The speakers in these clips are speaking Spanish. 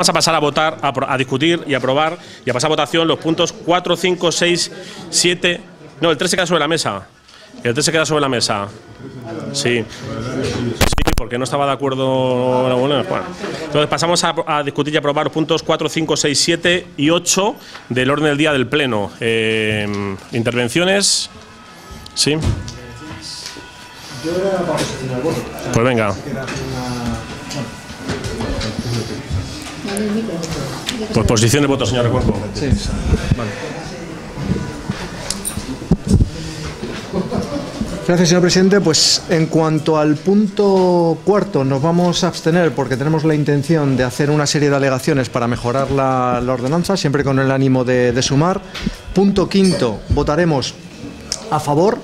Vamos a pasar a votar, a, a, discutir y aprobar y a pasar a votación los puntos 4, 5, 6, 7. No, el 3 se queda sobre la mesa. El 3 se queda sobre la mesa. Sí. Sí, porque no estaba de acuerdo. Bueno, entonces pasamos a, a, discutir y aprobar los puntos 4, 5, 6, 7 y 8 del orden del día del Pleno. Eh, intervenciones. Sí. Pues venga. Pues posición de voto, señor. Vale. Gracias, señor presidente. Pues en cuanto al punto cuarto, nos vamos a abstener porque tenemos la intención de hacer una serie de alegaciones para mejorar la, ordenanza, siempre con el ánimo de sumar. Punto quinto, votaremos a favor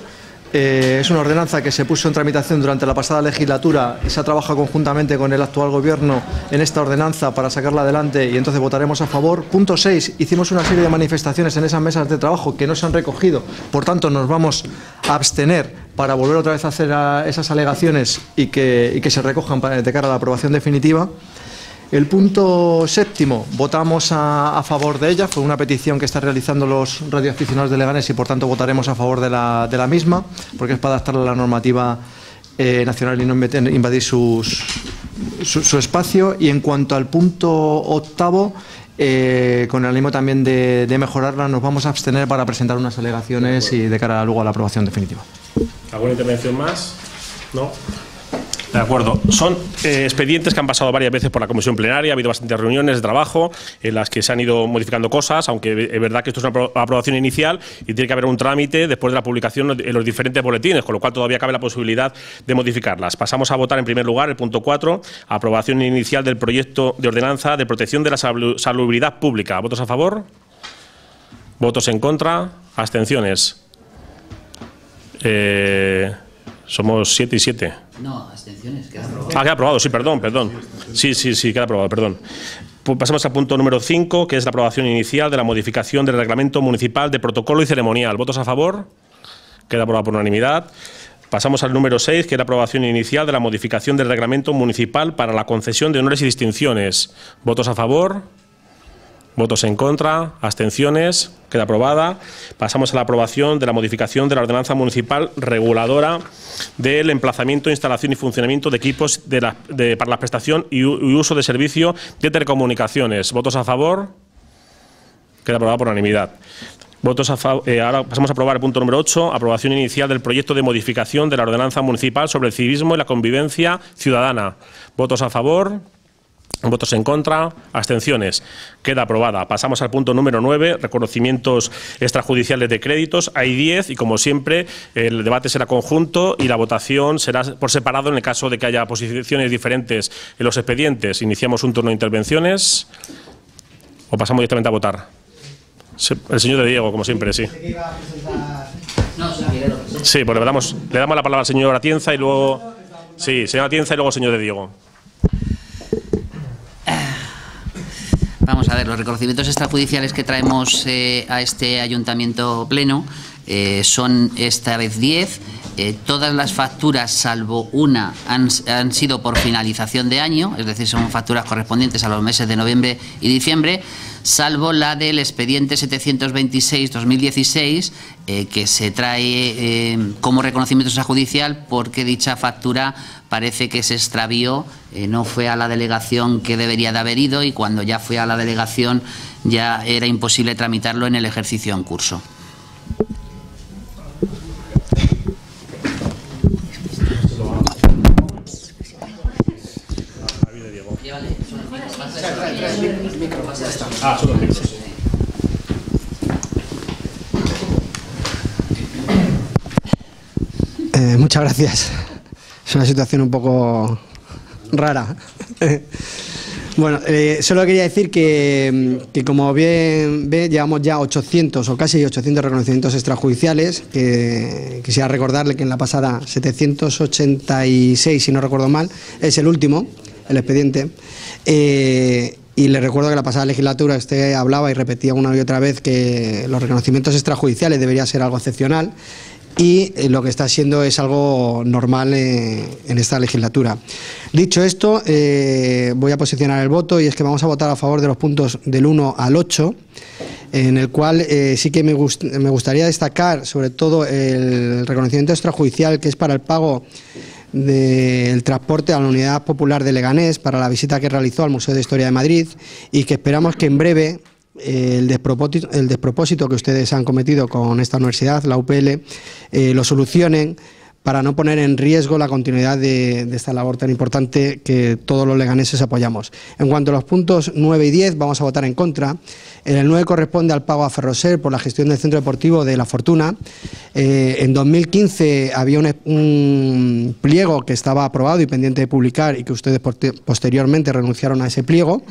eh, es una ordenanza que se puso en tramitación durante la pasada legislatura y se ha trabajado conjuntamente con el actual gobierno en esta ordenanza para sacarla adelante y entonces votaremos a favor. Punto 6. Hicimos una serie de manifestaciones en esas mesas de trabajo que no se han recogido, por tanto nos vamos a abstener para volver otra vez a hacer esas alegaciones y que, y que se recojan para, de cara a la aprobación definitiva. El punto séptimo, votamos a, a, favor de ella, fue una petición que están realizando los radioaficionados de Leganés y por tanto votaremos a favor de la, de la misma, porque es para adaptarla a la normativa eh, nacional y no invadir sus, su, su, espacio. Y en cuanto al punto octavo, eh, con el ánimo también de, de, mejorarla, nos vamos a abstener para presentar unas alegaciones y de cara luego a la aprobación definitiva. ¿Alguna intervención más? No. De acuerdo. Son eh, expedientes que han pasado varias veces por la comisión plenaria, ha habido bastantes reuniones de trabajo en las que se han ido modificando cosas, aunque es verdad que esto es una aprobación inicial y tiene que haber un trámite después de la publicación en los diferentes boletines, con lo cual todavía cabe la posibilidad de modificarlas. Pasamos a votar en primer lugar el punto 4, aprobación inicial del proyecto de ordenanza de protección de la salubridad pública. ¿Votos a favor? ¿Votos en contra? ¿Abstenciones? Eh, somos 7 y 7. No, abstenciones, queda aprobado. Ah, queda aprobado, sí, perdón, perdón. Sí, sí, sí, queda aprobado, perdón. Pues pasamos al punto número 5, que es la aprobación inicial de la modificación del reglamento municipal de protocolo y ceremonial. ¿Votos a favor? Queda aprobado por unanimidad. Pasamos al número 6, que es la aprobación inicial de la modificación del reglamento municipal para la concesión de honores y distinciones. ¿Votos a favor? Votos en contra, abstenciones, queda aprobada. Pasamos a la aprobación de la modificación de la ordenanza municipal reguladora del emplazamiento, instalación y funcionamiento de equipos para la prestación y, uso de servicio de telecomunicaciones. ¿Votos a favor? Queda aprobada por unanimidad. Votos a eh, ahora pasamos a aprobar el punto número 8, aprobación inicial del proyecto de modificación de la ordenanza municipal sobre el civismo y la convivencia ciudadana. Votos a favor. Votos en contra, abstenciones. Queda aprobada. Pasamos al punto número 9, reconocimientos extrajudiciales de créditos. Hay 10 y, como siempre, el debate será conjunto y la votación será por separado en el caso de que haya posiciones diferentes en los expedientes. Iniciamos un turno de intervenciones o pasamos directamente a votar. El señor de Diego, como siempre, sí. Sí, pues le damos, la palabra al señor Atienza y luego... Sí, señor Atienza y luego señor de Diego. Vamos a ver, los reconocimientos extrajudiciales que traemos eh, a este ayuntamiento pleno eh, son esta vez 10. Eh, todas las facturas, salvo una, han, han, sido por finalización de año, es decir, son facturas correspondientes a los meses de noviembre y diciembre, salvo la del expediente 726-2016, eh, que se trae como reconocimiento extrajudicial porque dicha factura parece que se extravió, eh, no fue a la delegación que debería de haber ido y cuando ya fue a la delegación ya era imposible tramitarlo en el ejercicio en curso. Eh, muchas gracias. Es una situación un poco rara. bueno, eh, solo quería decir que, que, como bien ve, llevamos ya 800 o casi 800 reconocimientos extrajudiciales. Que quisiera recordarle que en la pasada 786, si no recuerdo mal, es el último, el expediente. Eh, y le recuerdo que la pasada legislatura usted hablaba y repetía una y otra vez que los reconocimientos extrajudiciales debería ser algo excepcional y eh, lo que está siendo es algo normal eh, en esta legislatura. Dicho esto, eh, voy a posicionar el voto y es que vamos a votar a favor de los puntos del 1 al 8, en el cual sí que me, me gustaría destacar sobre todo el reconocimiento extrajudicial que es para el pago del transporte a la Unidad Popular de Leganés para la visita que realizó al Museo de Historia de Madrid y que esperamos que en breve el despropósito, el despropósito que ustedes han cometido con esta universidad, la UPL, eh, lo solucionen para no poner en riesgo la continuidad de, esta labor tan importante que todos los leganeses apoyamos. En cuanto a los puntos 9 y 10, vamos a votar en contra. El 9 corresponde al pago a Ferroser por la gestión del Centro Deportivo de La Fortuna. Eh, en 2015 había un, un, pliego que estaba aprobado y pendiente de publicar y que ustedes posteriormente renunciaron a ese pliego.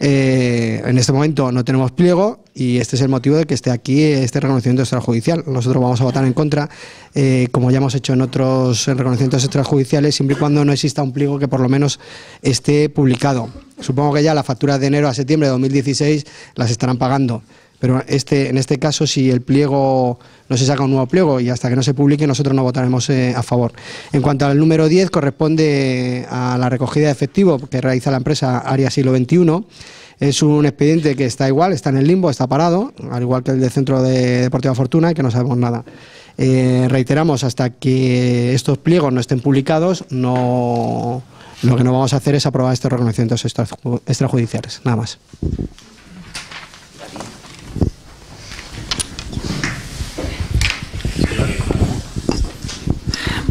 Eh, en este momento no tenemos pliego y este es el motivo de que esté aquí este reconocimiento extrajudicial. Nosotros vamos a votar en contra, eh, como ya hemos hecho en otros reconocimientos extrajudiciales, siempre y cuando no exista un pliego que por lo menos esté publicado. Supongo que ya las facturas de enero a septiembre de 2016 las estarán pagando. Pero este, en este caso, si el pliego no se saca un nuevo pliego y hasta que no se publique, nosotros no votaremos eh, a favor. En cuanto al número 10, corresponde a la recogida de efectivo que realiza la empresa Área Siglo XXI. Es un expediente que está igual, está en el limbo, está parado, al igual que el del Centro de Deportiva Fortuna, y que no sabemos nada. Eh, reiteramos, hasta que estos pliegos no estén publicados, no, lo que no vamos a hacer es aprobar estos reconocimientos extrajudiciales. Nada más.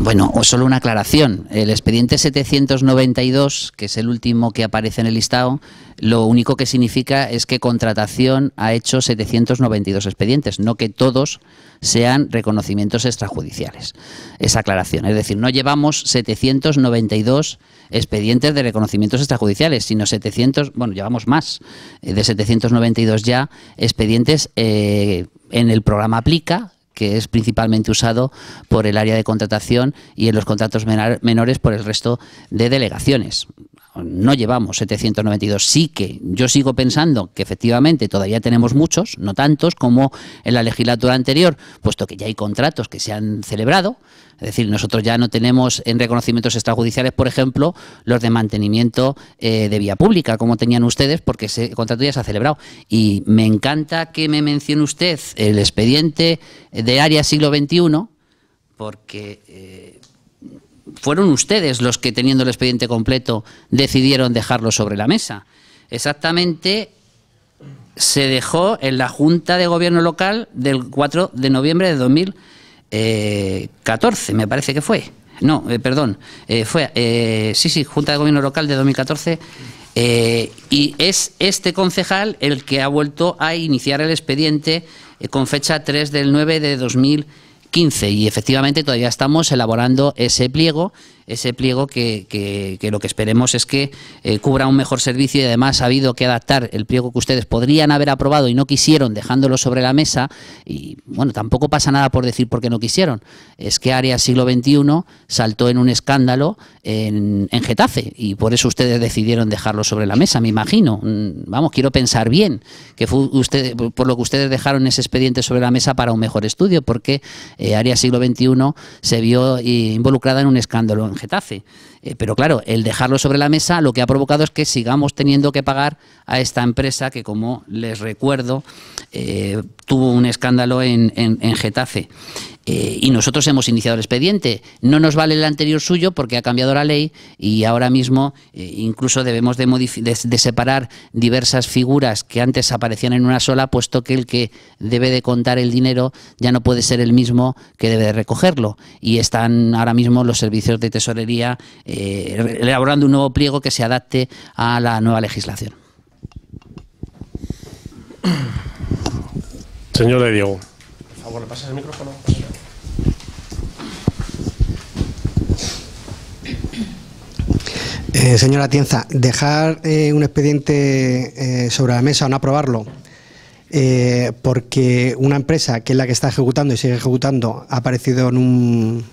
Bueno, o solo una aclaración. El expediente 792, que es el último que aparece en el listado, lo único que significa es que contratación ha hecho 792 expedientes, no que todos sean reconocimientos extrajudiciales. Esa aclaración. Es decir, no llevamos 792 expedientes de reconocimientos extrajudiciales, sino 700, bueno, llevamos más eh, de 792 ya expedientes eh, en el programa Aplica, que es principalmente usado por el área de contratación y en los contratos menores por el resto de delegaciones no llevamos 792. Sí que yo sigo pensando que efectivamente todavía tenemos muchos, no tantos como en la legislatura anterior, puesto que ya hay contratos que se han celebrado. Es decir, nosotros ya no tenemos en reconocimientos extrajudiciales, por ejemplo, los de mantenimiento eh, de vía pública, como tenían ustedes, porque ese contrato ya se ha celebrado. Y me encanta que me mencione usted el expediente de área siglo XXI, porque eh, fueron ustedes los que, teniendo el expediente completo, decidieron dejarlo sobre la mesa. Exactamente se dejó en la Junta de Gobierno Local del 4 de noviembre de 2014, me parece que fue. No, eh, perdón, eh, fue, eh, sí, sí, Junta de Gobierno Local de 2014. y es este concejal el que ha vuelto a iniciar el expediente con fecha 3 del 9 de 2014 15 y efectivamente todavía estamos elaborando ese pliego ese pliego que, que, lo que esperemos es que eh, cubra un mejor servicio y además ha habido que adaptar el pliego que ustedes podrían haber aprobado y no quisieron dejándolo sobre la mesa y bueno, tampoco pasa nada por decir por qué no quisieron. Es que Área Siglo XXI saltó en un escándalo en, en Getafe y por eso ustedes decidieron dejarlo sobre la mesa, me imagino. Mm, vamos, quiero pensar bien que fue usted, por lo que ustedes dejaron ese expediente sobre la mesa para un mejor estudio porque eh, Área Siglo XXI se vio eh, involucrada en un escándalo Getafe. Eh, pero claro, el dejarlo sobre la mesa lo que ha provocado es que sigamos teniendo que pagar a esta empresa que, como les recuerdo, eh, tuvo un escándalo en, en Getafe. Eh, y nosotros hemos iniciado el expediente. No nos vale el anterior suyo porque ha cambiado la ley y ahora mismo eh, incluso debemos de, separar diversas figuras que antes aparecían en una sola, puesto que el que debe de contar el dinero ya no puede ser el mismo que debe de recogerlo. Y están ahora mismo los servicios de tesorería eh, elaborando un nuevo pliego que se adapte a la nueva legislación. Señor de Diego. Por favor, ¿le pasas el micrófono? Eh, señora Tienza, dejar eh, un expediente eh, sobre la mesa o no aprobarlo porque una empresa que es la que está ejecutando y sigue ejecutando ha aparecido en un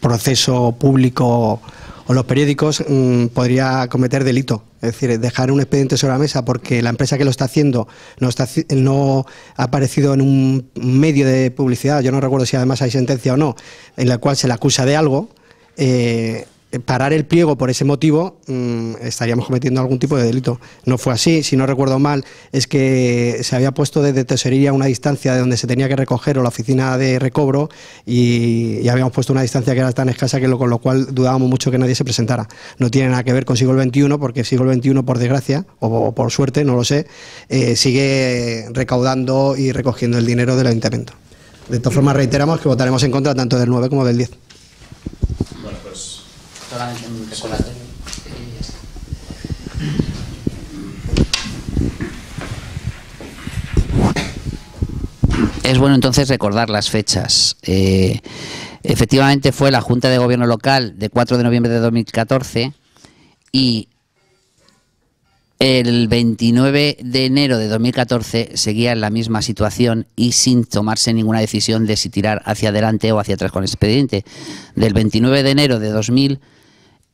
proceso público o los periódicos, mm, podría cometer delito. Es decir, dejar un expediente sobre la mesa porque la empresa que lo está haciendo no, está, no ha aparecido en un medio de publicidad, yo no recuerdo si además hay sentencia o no, en la cual se le acusa de algo, parar el pliego por ese motivo mm, estaríamos cometiendo algún tipo de delito. No fue así, si no recuerdo mal, es que se había puesto desde tesorería una distancia de donde se tenía que recoger o la oficina de recobro y, habíamos puesto una distancia que era tan escasa que lo, con lo cual dudábamos mucho que nadie se presentara. No tiene nada que ver con siglo XXI porque siglo XXI, por desgracia o, por suerte, no lo sé, eh, sigue recaudando y recogiendo el dinero del ayuntamiento. De todas formas, reiteramos que votaremos en contra tanto del 9 como del 10. Es bueno entonces recordar las fechas. Eh, efectivamente fue la Junta de Gobierno Local de 4 de noviembre de 2014 y el 29 de enero de 2014 seguía en la misma situación y sin tomarse ninguna decisión de si tirar hacia adelante o hacia atrás con el expediente. Del 29 de enero de 2014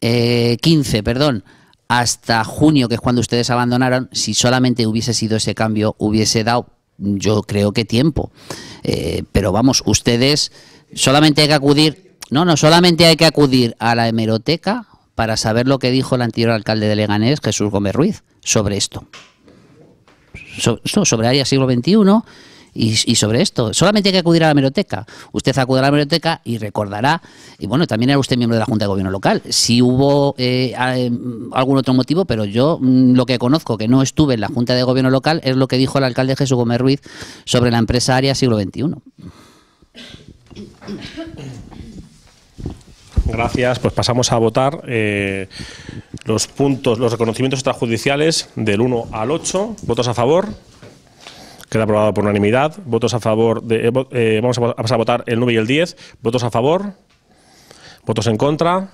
15, eh, perdón, hasta junio, que es cuando ustedes abandonaron, si solamente hubiese sido ese cambio, hubiese dado, yo creo que tiempo. Eh, pero vamos, ustedes solamente hay que acudir, no, no, solamente hay que acudir a la hemeroteca para saber lo que dijo el anterior alcalde de Leganés, Jesús Gómez Ruiz, sobre esto. sobre área siglo XXI y, sobre esto. Solamente hay que acudir a la hemeroteca. Usted acude a la hemeroteca y recordará, y bueno, también era usted miembro de la Junta de Gobierno Local, si hubo eh, em, algún otro motivo, pero yo mm, lo que conozco, que no estuve en la Junta de Gobierno Local, es lo que dijo el alcalde Jesús Gómez Ruiz sobre la empresa Área Siglo XXI. Gracias. Pues pasamos a votar eh, los puntos, los reconocimientos extrajudiciales del 1 al 8. ¿Votos a favor? Queda aprobado por unanimidad. Votos a favor. De, eh, eh, vamos a pasar a votar el 9 y el 10. Votos a favor. Votos en contra.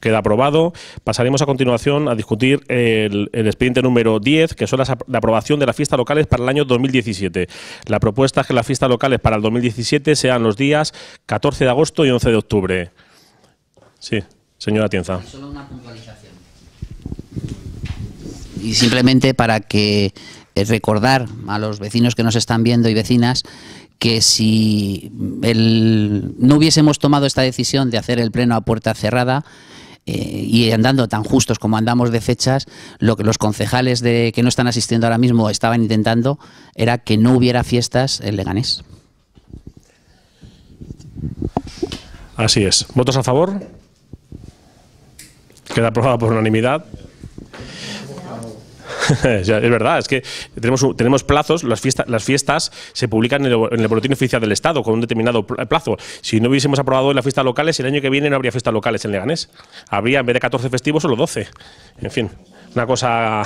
Queda aprobado. Pasaremos a continuación a discutir el, expediente número 10, que son las, la aprobación de las fiestas locales para el año 2017. La propuesta es que las fiestas locales para el 2017 sean los días 14 de agosto y 11 de octubre. Sí, señora Tienza. Solo una puntualización. Y simplemente para que recordar a los vecinos que nos están viendo y vecinas que si no hubiésemos tomado esta decisión de hacer el pleno a puerta cerrada, eh, y andando tan justos como andamos de fechas, lo que los concejales de, que no están asistiendo ahora mismo estaban intentando era que no hubiera fiestas en Leganés. Así es. ¿Votos a favor? Queda aprobado por unanimidad. es verdad, es que tenemos, tenemos plazos, las fiestas, las fiestas se publican en el, boletín oficial del Estado con un determinado plazo. Si no hubiésemos aprobado las fiestas locales, el año que viene no habría fiestas locales en Leganés. Habría en vez de 14 festivos solo 12. En fin una cosa.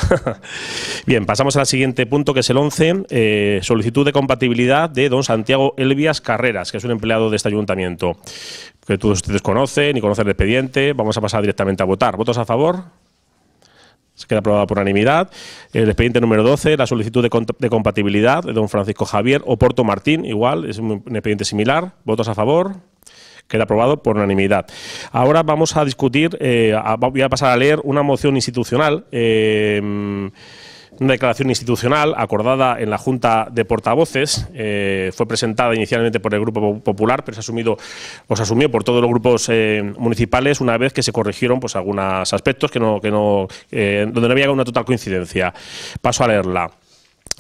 Bien, pasamos al siguiente punto, que es el 11, eh, solicitud de compatibilidad de don Santiago Elvias Carreras, que es un empleado de este ayuntamiento, que todos ustedes conocen y conocen el expediente. Vamos a pasar directamente a votar. ¿Votos a favor? Se queda aprobada por unanimidad. El expediente número 12, la solicitud de, compatibilidad de don Francisco Javier Oporto Martín, igual, es un, expediente similar. ¿Votos a favor? Queda aprobado por unanimidad. Ahora vamos a discutir, eh, voy a pasar a leer una moción institucional. Eh, una declaración institucional acordada en la Junta de Portavoces. Eh, fue presentada inicialmente por el Grupo Popular, pero se, asumido, se asumió por todos los grupos eh, municipales una vez que se corrigieron pues, algunos aspectos que no, que no, eh, donde no había una total coincidencia. Paso a leerla.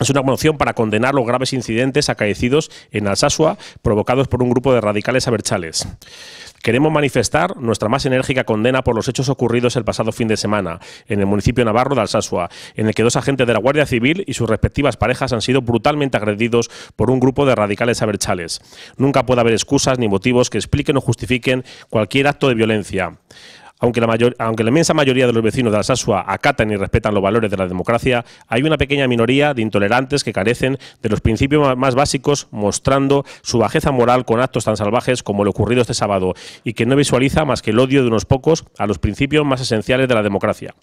Es una moción para condenar los graves incidentes acaecidos en Alsasua provocados por un grupo de radicales aberchales. Queremos manifestar nuestra más enérgica condena por los hechos ocurridos el pasado fin de semana en el municipio navarro de Alsasua, en el que dos agentes de la Guardia Civil y sus respectivas parejas han sido brutalmente agredidos por un grupo de radicales aberchales. Nunca puede haber excusas ni motivos que expliquen o justifiquen cualquier acto de violencia. Aunque la, aunque la inmensa mayoría de los vecinos de Alsasua acatan y respetan los valores de la democracia, hay una pequeña minoría de intolerantes que carecen de los principios más básicos, mostrando su bajeza moral con actos tan salvajes como lo ocurrido este sábado, y que no visualiza más que el odio de unos pocos a los principios más esenciales de la democracia.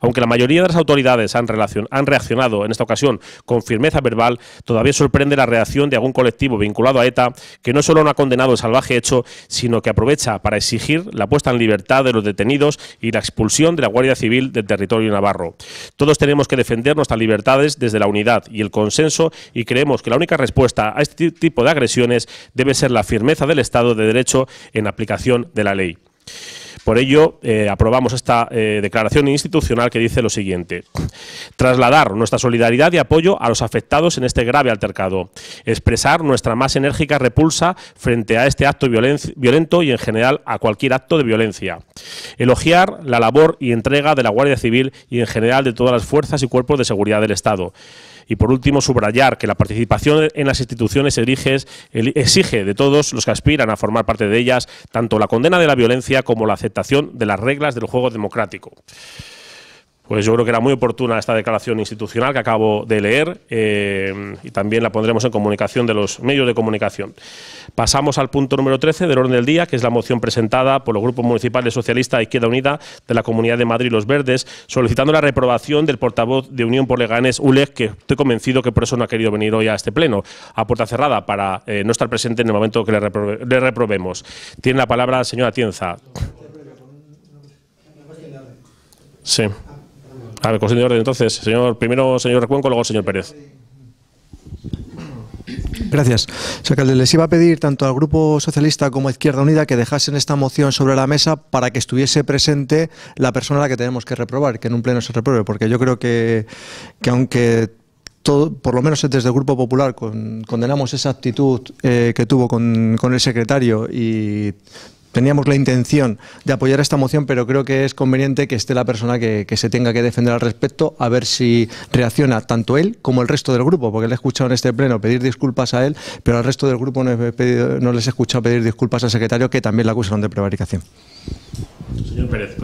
Aunque la mayoría de las autoridades han, han, reaccionado en esta ocasión con firmeza verbal, todavía sorprende la reacción de algún colectivo vinculado a ETA que no solo no ha condenado el salvaje hecho, sino que aprovecha para exigir la puesta en libertad de los detenidos y la expulsión de la Guardia Civil del territorio navarro. Todos tenemos que defender nuestras libertades desde la unidad y el consenso y creemos que la única respuesta a este tipo de agresiones debe ser la firmeza del Estado de Derecho en aplicación de la ley. Por ello, eh, aprobamos esta eh, declaración institucional que dice lo siguiente. Trasladar nuestra solidaridad y apoyo a los afectados en este grave altercado. Expresar nuestra más enérgica repulsa frente a este acto violento y en general a cualquier acto de violencia. Elogiar la labor y entrega de la Guardia Civil y en general de todas las fuerzas y cuerpos de seguridad del Estado. Y por último, subrayar que la participación en las instituciones exige de todos los que aspiran a formar parte de ellas tanto la condena de la violencia como la aceptación de las reglas del juego democrático. Pues yo creo que era muy oportuna esta declaración institucional que acabo de leer eh, y también la pondremos en comunicación de los medios de comunicación. Pasamos al punto número 13 del orden del día, que es la moción presentada por los grupos municipales socialista e Izquierda Unida de la Comunidad de Madrid Los Verdes, solicitando la reprobación del portavoz de Unión por Leganes, ULEG, que estoy convencido que por eso no ha querido venir hoy a este pleno, a puerta cerrada, para eh, no estar presente en el momento que le, le reprobemos. Tiene la palabra la señora Tienza. Sí. A ver, cuestión de orden entonces. Señor, primero señor Recuenco, luego señor Pérez. Gracias. O les iba a pedir tanto al Grupo Socialista como a Izquierda Unida que dejasen esta moción sobre la mesa para que estuviese presente la persona a la que tenemos que reprobar, que en un pleno se repruebe, porque yo creo que, que aunque todo, por lo menos desde el Grupo Popular condenamos esa actitud eh, que tuvo con, con el secretario y teníamos la intención de apoyar esta moción, pero creo que es conveniente que esté la persona que, se tenga que defender al respecto, a ver si reacciona tanto él como el resto del grupo, porque le he escuchado en este pleno pedir disculpas a él, pero al resto del grupo no, les he escuchado pedir disculpas al secretario, que también la acusaron de prevaricación. Señor Pérez,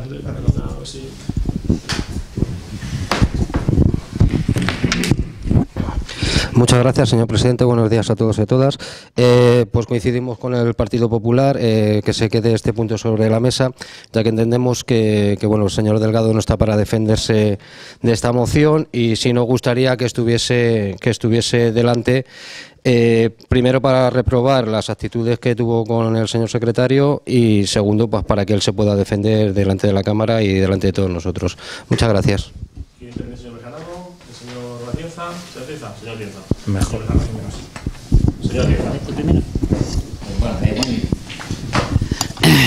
Muchas gracias, señor presidente. Buenos días a todos y a todas. Eh, pues coincidimos con el Partido Popular eh, que se quede este punto sobre la mesa, ya que entendemos que, bueno, el señor Delgado no está para defenderse de esta moción y sí nos gustaría que estuviese, que estuviese delante eh, primero para reprobar las actitudes que tuvo con el señor secretario y segundo pues para que él se pueda defender delante de la Cámara y delante de todos nosotros. Muchas gracias. Mejor.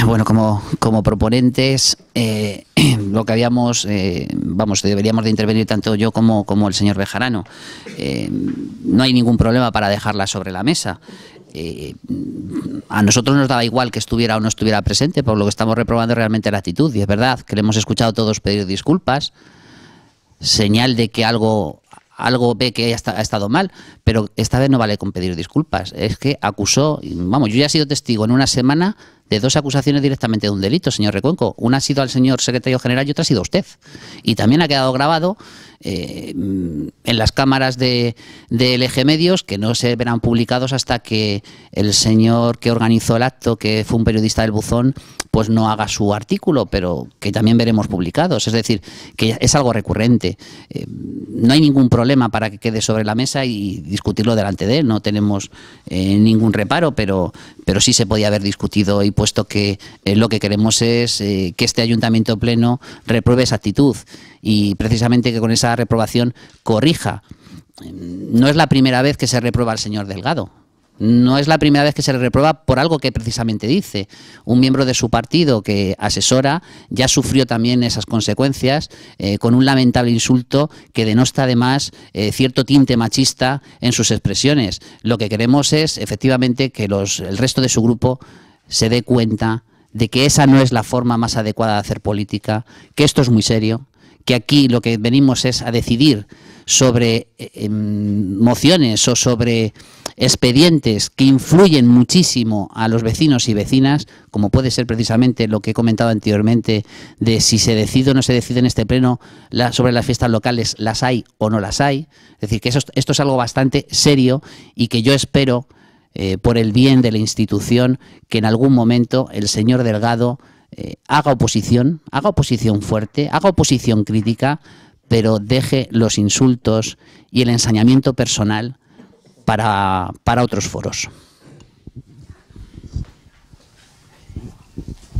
Bueno, como, como proponentes, eh, lo que habíamos, eh, vamos, deberíamos de intervenir tanto yo como, como el señor Bejarano. Eh, no hay ningún problema para dejarla sobre la mesa. a nosotros nos daba igual que estuviera o no estuviera presente, por lo que estamos reprobando realmente la actitud. Y es verdad que le hemos escuchado todos pedir disculpas, señal de que algo algo ve que ha estado mal, pero esta vez no vale con pedir disculpas. Es que acusó, vamos, yo ya he sido testigo en una semana de dos acusaciones directamente de un delito, señor Recuenco. Una ha sido al señor secretario general y otra ha sido a usted. Y también ha quedado grabado eh, en las cámaras de, de LG Medios, que no se verán publicados hasta que el señor que organizó el acto, que fue un periodista del Buzón, pues no haga su artículo, pero que también veremos publicados. Es decir, que es algo recurrente. Eh, no hay ningún problema para que quede sobre la mesa y discutirlo delante de él. No tenemos eh, ningún reparo, pero, pero sí se podía haber discutido y puesto que lo que queremos es que este ayuntamiento pleno repruebe esa actitud y precisamente que con esa reprobación corrija. No es la primera vez que se reprueba al señor Delgado. No es la primera vez que se le reprueba por algo que precisamente dice. Un miembro de su partido que asesora ya sufrió también esas consecuencias eh, con un lamentable insulto que denosta además eh, cierto tinte machista en sus expresiones. Lo que queremos es efectivamente que los, el resto de su grupo se dé cuenta de que esa no es la forma más adecuada de hacer política, que esto es muy serio, que aquí lo que venimos es a decidir sobre eh, em, mociones o sobre expedientes que influyen muchísimo a los vecinos y vecinas, como puede ser precisamente lo que he comentado anteriormente de si se decide o no se decide en este pleno sobre las fiestas locales, las hay o no las hay. Es decir, que esto es algo bastante serio y que yo espero, eh, por el bien de la institución, que en algún momento el señor Delgado eh, haga oposición, haga oposición fuerte, haga oposición crítica, pero deje los insultos y el ensañamiento personal para, otros foros.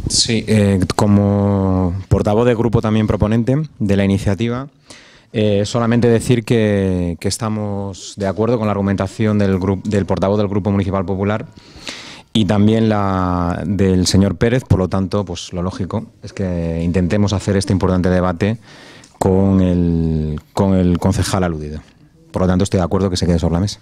Sí, eh, como portavoz del grupo también proponente de la iniciativa, eh, solamente decir que, estamos de acuerdo con la argumentación del, del portavoz del Grupo Municipal Popular y también la del señor Pérez, por lo tanto, pues lo lógico es que intentemos hacer este importante debate con el, con el concejal aludido. Por lo tanto, estoy de acuerdo que se quede sobre la mesa.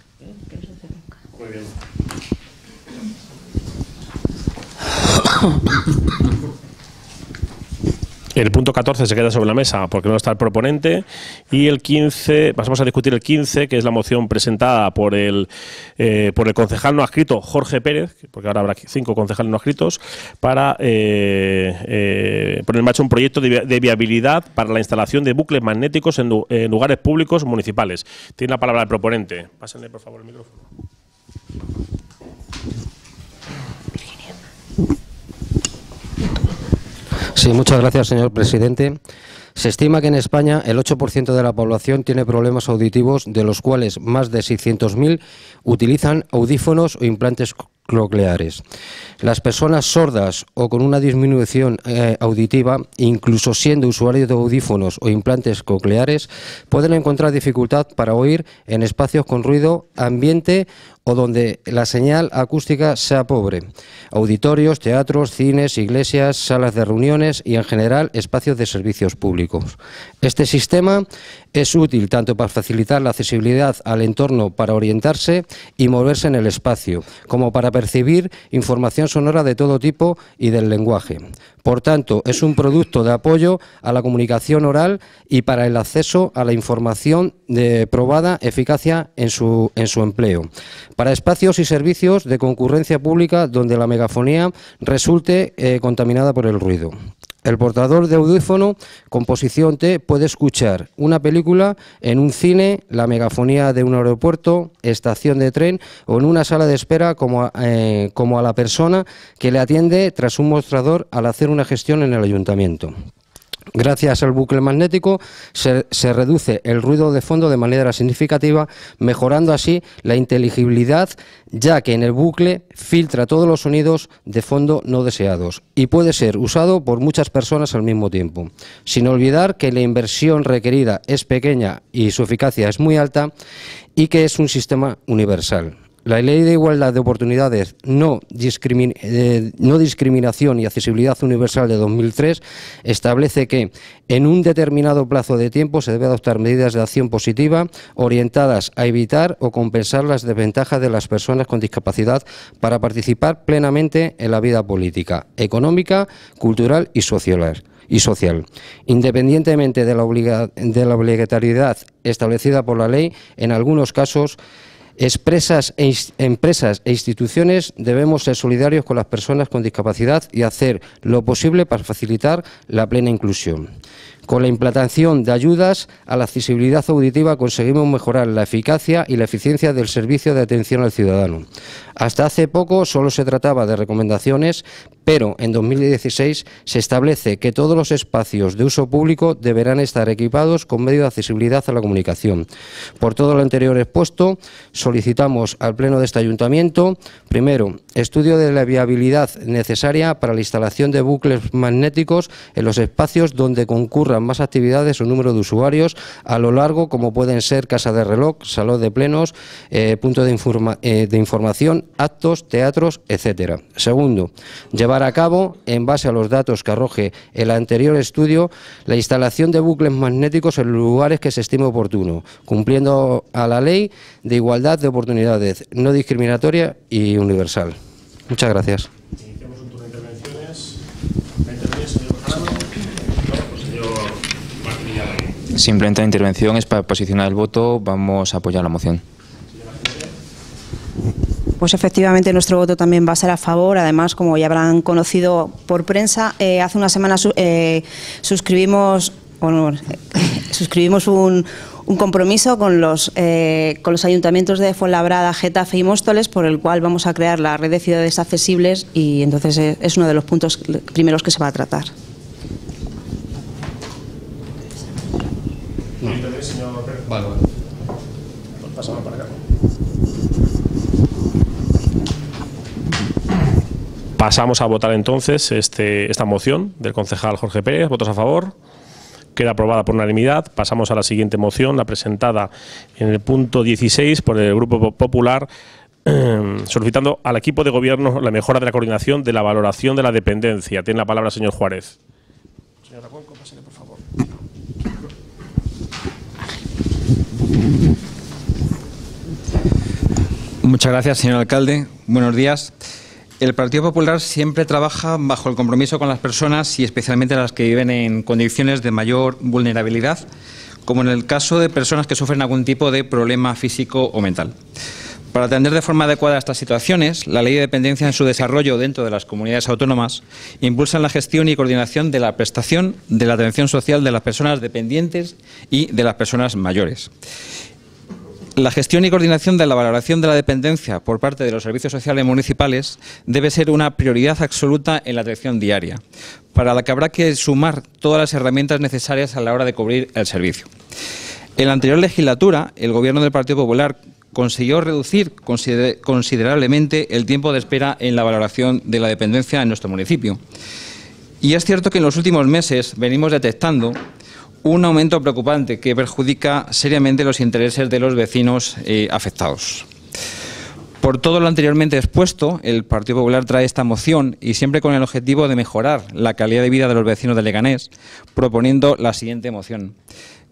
El punto 14 se queda sobre la mesa porque no está el proponente y el 15, pasamos a discutir el 15, que es la moción presentada por el, eh, por el concejal no adscrito Jorge Pérez, porque ahora habrá cinco concejales no adscritos, para eh, eh, poner en marcha un proyecto de, de, viabilidad para la instalación de bucles magnéticos en, en lugares públicos municipales. Tiene la palabra el proponente. Pásenle, por favor, el micrófono. Sí, muchas gracias, señor presidente. Se estima que en España el 8% de la población tiene problemas auditivos, de los cuales más de 600.000 utilizan audífonos o implantes cocleares. Las personas sordas o con una disminución eh, auditiva, incluso siendo usuarios de audífonos o implantes cocleares, pueden encontrar dificultad para oír en espacios con ruido ambiente o donde la señal acústica sea pobre. Auditorios, teatros, cines, iglesias, salas de reuniones y en general espacios de servicios públicos. Este sistema es útil tanto para facilitar la accesibilidad al entorno para orientarse y moverse en el espacio, como para percibir información sonora de todo tipo y del lenguaje. Por tanto, es un producto de apoyo a la comunicación oral y para el acceso a la información de probada eficacia en su, en su empleo. Para espacios y servicios de concurrencia pública donde la megafonía resulte eh, contaminada por el ruido. El portador de audífono con posición T puede escuchar una película en un cine, la megafonía de un aeropuerto, estación de tren o en una sala de espera como, eh, como a la persona que le atiende tras un mostrador al hacer una gestión en el ayuntamiento. Gracias al bucle magnético se, reduce el ruido de fondo de manera significativa, mejorando así la inteligibilidad, ya que en el bucle filtra todos los sonidos de fondo no deseados y puede ser usado por muchas personas al mismo tiempo. Sin olvidar que la inversión requerida es pequeña y su eficacia es muy alta y que es un sistema universal. La Ley de Igualdad de Oportunidades, no, eh, Discriminación y Accesibilidad Universal de 2003 establece que en un determinado plazo de tiempo se debe adoptar medidas de acción positiva orientadas a evitar o compensar las desventajas de las personas con discapacidad para participar plenamente en la vida política, económica, cultural y social y social. Independientemente de la, obliga de la obligatoriedad establecida por la ley, en algunos casos Expresas e empresas e instituciones debemos ser solidarios con las personas con discapacidad y hacer lo posible para facilitar la plena inclusión. Con la implantación de ayudas a la accesibilidad auditiva conseguimos mejorar la eficacia y la eficiencia del servicio de atención al ciudadano. Hasta hace poco solo se trataba de recomendaciones, pero en 2016 se establece que todos los espacios de uso público deberán estar equipados con medio de accesibilidad a la comunicación. Por todo lo anterior expuesto, solicitamos al Pleno de este Ayuntamiento, primero, estudio de la viabilidad necesaria para la instalación de bucles magnéticos en los espacios donde concurran más actividades o número de usuarios a lo largo, como pueden ser casa de reloj, salón de plenos, eh, punto de, eh, de información, actos, teatros, etcétera. Segundo, llevar a cabo, en base a los datos que arroje el anterior estudio, la instalación de bucles magnéticos en lugares que se estime oportuno, cumpliendo a la ley de igualdad de oportunidades, no discriminatoria y universal. Muchas gracias. Simplemente la intervención es para posicionar el voto. Vamos a apoyar la moción. Pues efectivamente nuestro voto también va a ser a favor. Además, como ya habrán conocido por prensa, eh, hace una semana eh, suscribimos, bueno, suscribimos un, un, compromiso con los, eh, con los ayuntamientos de Fuenlabrada, Getafe y Móstoles, por el cual vamos a crear la red de ciudades accesibles y entonces eh, es uno de los puntos primeros que se va a tratar. No. Vale, vale. Pues pasamos para acá. Pasamos a votar entonces este, esta moción del concejal Jorge Pérez. ¿Votos a favor? Queda aprobada por unanimidad. Pasamos a la siguiente moción, la presentada en el punto 16 por el Grupo Popular, solicitando al equipo de gobierno la mejora de la coordinación de la valoración de la dependencia. Tiene la palabra el señor Juárez. Señora Cuenco, pásale, por favor. Muchas gracias, señor alcalde. Buenos días. El Partido Popular siempre trabaja bajo el compromiso con las personas y especialmente las que viven en condiciones de mayor vulnerabilidad, como en el caso de personas que sufren algún tipo de problema físico o mental. Para atender de forma adecuada estas situaciones, la Ley de Dependencia en su desarrollo dentro de las comunidades autónomas impulsa la gestión y coordinación de la prestación de la atención social de las personas dependientes y de las personas mayores. La gestión y coordinación de la valoración de la dependencia por parte de los servicios sociales municipales debe ser una prioridad absoluta en la atención diaria, para la que habrá que sumar todas las herramientas necesarias a la hora de cubrir el servicio. En la anterior legislatura, el Gobierno del Partido Popular consiguió reducir considerablemente el tiempo de espera en la valoración de la dependencia en nuestro municipio. Y es cierto que en los últimos meses venimos detectando un aumento preocupante que perjudica seriamente los intereses de los vecinos eh, afectados. Por todo lo anteriormente expuesto, el Partido Popular trae esta moción y siempre con el objetivo de mejorar la calidad de vida de los vecinos de Leganés, proponiendo la siguiente moción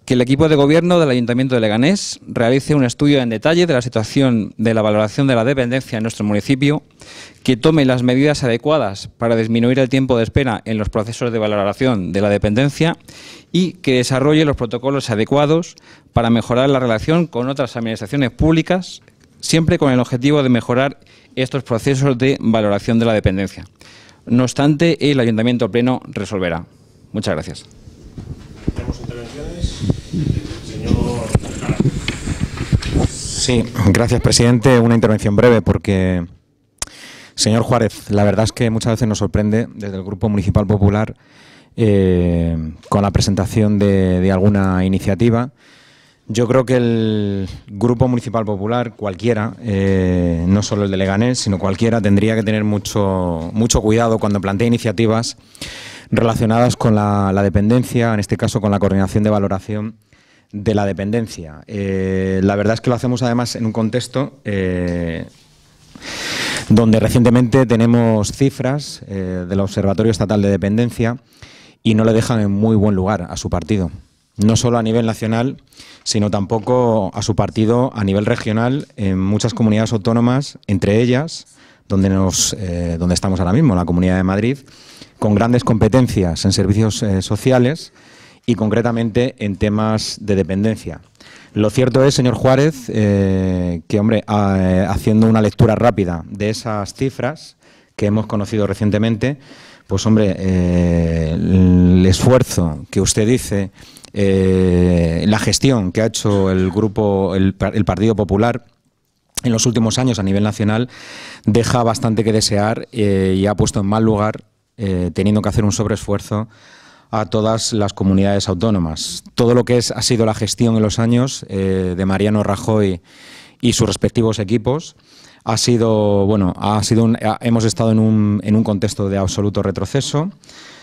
que el equipo de gobierno del Ayuntamiento de Leganés realice un estudio en detalle de la situación de la valoración de la dependencia en nuestro municipio, que tome las medidas adecuadas para disminuir el tiempo de espera en los procesos de valoración de la dependencia y que desarrolle los protocolos adecuados para mejorar la relación con otras administraciones públicas, siempre con el objetivo de mejorar estos procesos de valoración de la dependencia. No obstante, el Ayuntamiento Pleno resolverá. Muchas gracias. Sí, gracias, presidente. Una intervención breve porque, señor Juárez, la verdad es que muchas veces nos sorprende desde el Grupo Municipal Popular eh, con la presentación de, alguna iniciativa. Yo creo que el Grupo Municipal Popular, cualquiera, eh, no solo el de Leganés, sino cualquiera, tendría que tener mucho, mucho cuidado cuando plantea iniciativas relacionadas con la dependencia, en este caso con la coordinación de valoración de la dependencia. Eh, la verdad es que lo hacemos además en un contexto donde recientemente tenemos cifras eh, del Observatorio Estatal de Dependencia y no le dejan en muy buen lugar a su partido. No solo a nivel nacional, sino tampoco a su partido a nivel regional en muchas comunidades autónomas, entre ellas donde, nos, donde estamos ahora mismo, la Comunidad de Madrid, con grandes competencias en servicios sociales y concretamente en temas de dependencia. Lo cierto es, señor Juárez, eh, que, hombre, eh, haciendo una lectura rápida de esas cifras que hemos conocido recientemente, pues, hombre, eh, el esfuerzo que usted dice, la gestión que ha hecho el grupo, el Partido Popular, en los últimos años a nivel nacional deja bastante que desear y ha puesto en mal lugar, teniendo que hacer un sobreesfuerzo a todas las comunidades autónomas. Todo lo que es, ha sido la gestión en los años eh, de Mariano Rajoy y sus respectivos equipos ha sido, bueno, ha sido hemos estado en un, en un contexto de absoluto retroceso.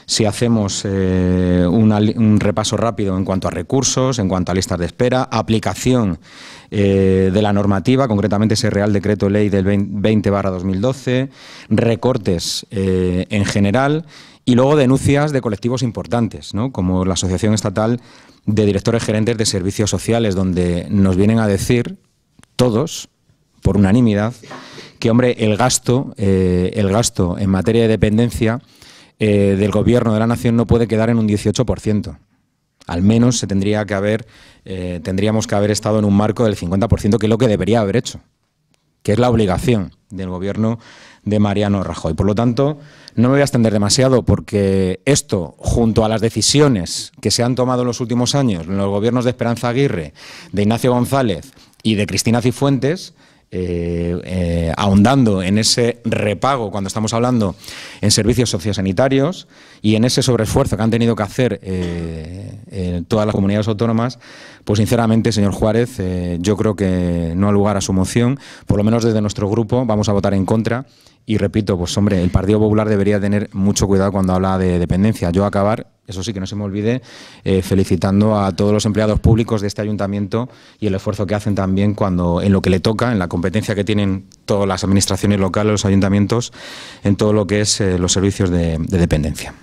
Si hacemos eh, un repaso rápido en cuanto a recursos, en cuanto a listas de espera, aplicación eh, de la normativa, concretamente ese Real Decreto Ley del 20-2012, recortes en general y luego denuncias de colectivos importantes, ¿no? como la Asociación Estatal de Directores Gerentes de Servicios Sociales, donde nos vienen a decir todos, por unanimidad, que hombre, el gasto, eh, el gasto en materia de dependencia eh, del gobierno de la nación no puede quedar en un 18%. Al menos se tendría que haber, eh, tendríamos que haber estado en un marco del 50%, que es lo que debería haber hecho, que es la obligación del gobierno de Mariano Rajoy. Por lo tanto, no me voy a extender demasiado porque esto, junto a las decisiones que se han tomado en los últimos años en los gobiernos de Esperanza Aguirre, de Ignacio González y de Cristina Cifuentes, eh, eh, ahondando en ese repago cuando estamos hablando en servicios sociosanitarios y en ese sobreesfuerzo que han tenido que hacer eh, todas las comunidades autónomas, pues sinceramente, señor Juárez, yo creo que no ha lugar a su moción, por lo menos desde nuestro grupo vamos a votar en contra Y repito, pues hombre, el Partido Popular debería tener mucho cuidado cuando habla de dependencia. Yo acabar, eso sí que no se me olvide, eh, felicitando a todos los empleados públicos de este ayuntamiento y el esfuerzo que hacen también cuando en lo que le toca, en la competencia que tienen todas las administraciones locales, los ayuntamientos, en todo lo que es eh, los servicios de, de dependencia.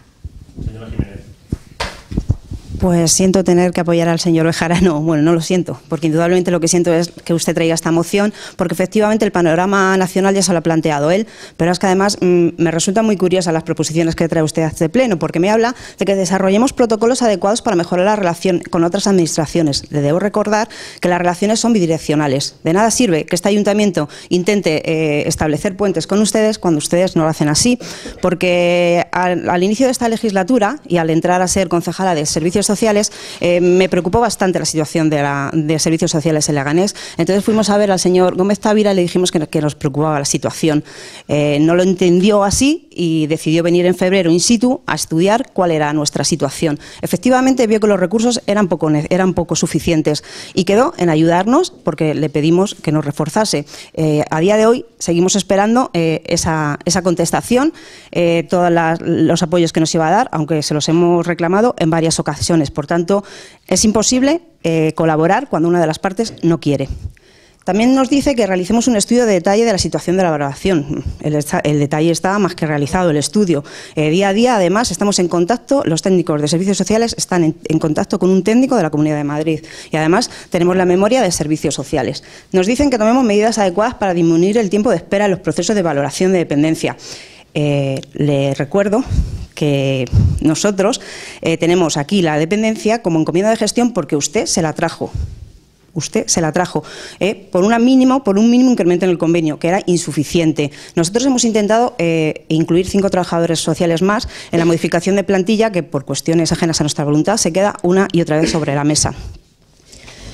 Pues siento tener que apoyar al señor Bejarano. Bueno, no lo siento, porque indudablemente lo que siento es que usted traiga esta moción, porque efectivamente el panorama nacional ya se lo ha planteado él, pero es que además mm, me resultan muy curiosas las proposiciones que trae usted a este pleno, porque me habla de que desarrollemos protocolos adecuados para mejorar la relación con otras administraciones. Le debo recordar que las relaciones son bidireccionales. De nada sirve que este ayuntamiento intente eh, establecer puentes con ustedes cuando ustedes no lo hacen así, porque al, al inicio de esta legislatura y al entrar a ser concejala de servicios sociales, eh, me preocupó bastante la situación de, la, de, servicios sociales en Leganés. Entonces fuimos a ver al señor Gómez Távira y le dijimos que, que nos preocupaba la situación. Eh, no lo entendió así y decidió venir en febrero in situ a estudiar cuál era nuestra situación. Efectivamente vio que los recursos eran poco, eran poco suficientes y quedó en ayudarnos porque le pedimos que nos reforzase. Eh, a día de hoy seguimos esperando eh, esa, esa, contestación, eh, todos los apoyos que nos iba a dar, aunque se los hemos reclamado en varias ocasiones. Por tanto, es imposible colaborar cuando una de las partes no quiere. También nos dice que realicemos un estudio de detalle de la situación de la valoración. El, detalle está más que realizado, el estudio. Eh, día a día, además, estamos en contacto, los técnicos de servicios sociales están en, en, contacto con un técnico de la Comunidad de Madrid y además tenemos la memoria de servicios sociales. Nos dicen que tomemos medidas adecuadas para disminuir el tiempo de espera en los procesos de valoración de dependencia. Eh, le recuerdo que nosotros eh, tenemos aquí la dependencia como encomienda de gestión porque usted se la trajo usted se la trajo eh, por una mínimo, por un mínimo incremento en el convenio, que era insuficiente. Nosotros hemos intentado eh, incluir cinco trabajadores sociales más en la modificación de plantilla, que por cuestiones ajenas a nuestra voluntad se queda una y otra vez sobre la mesa.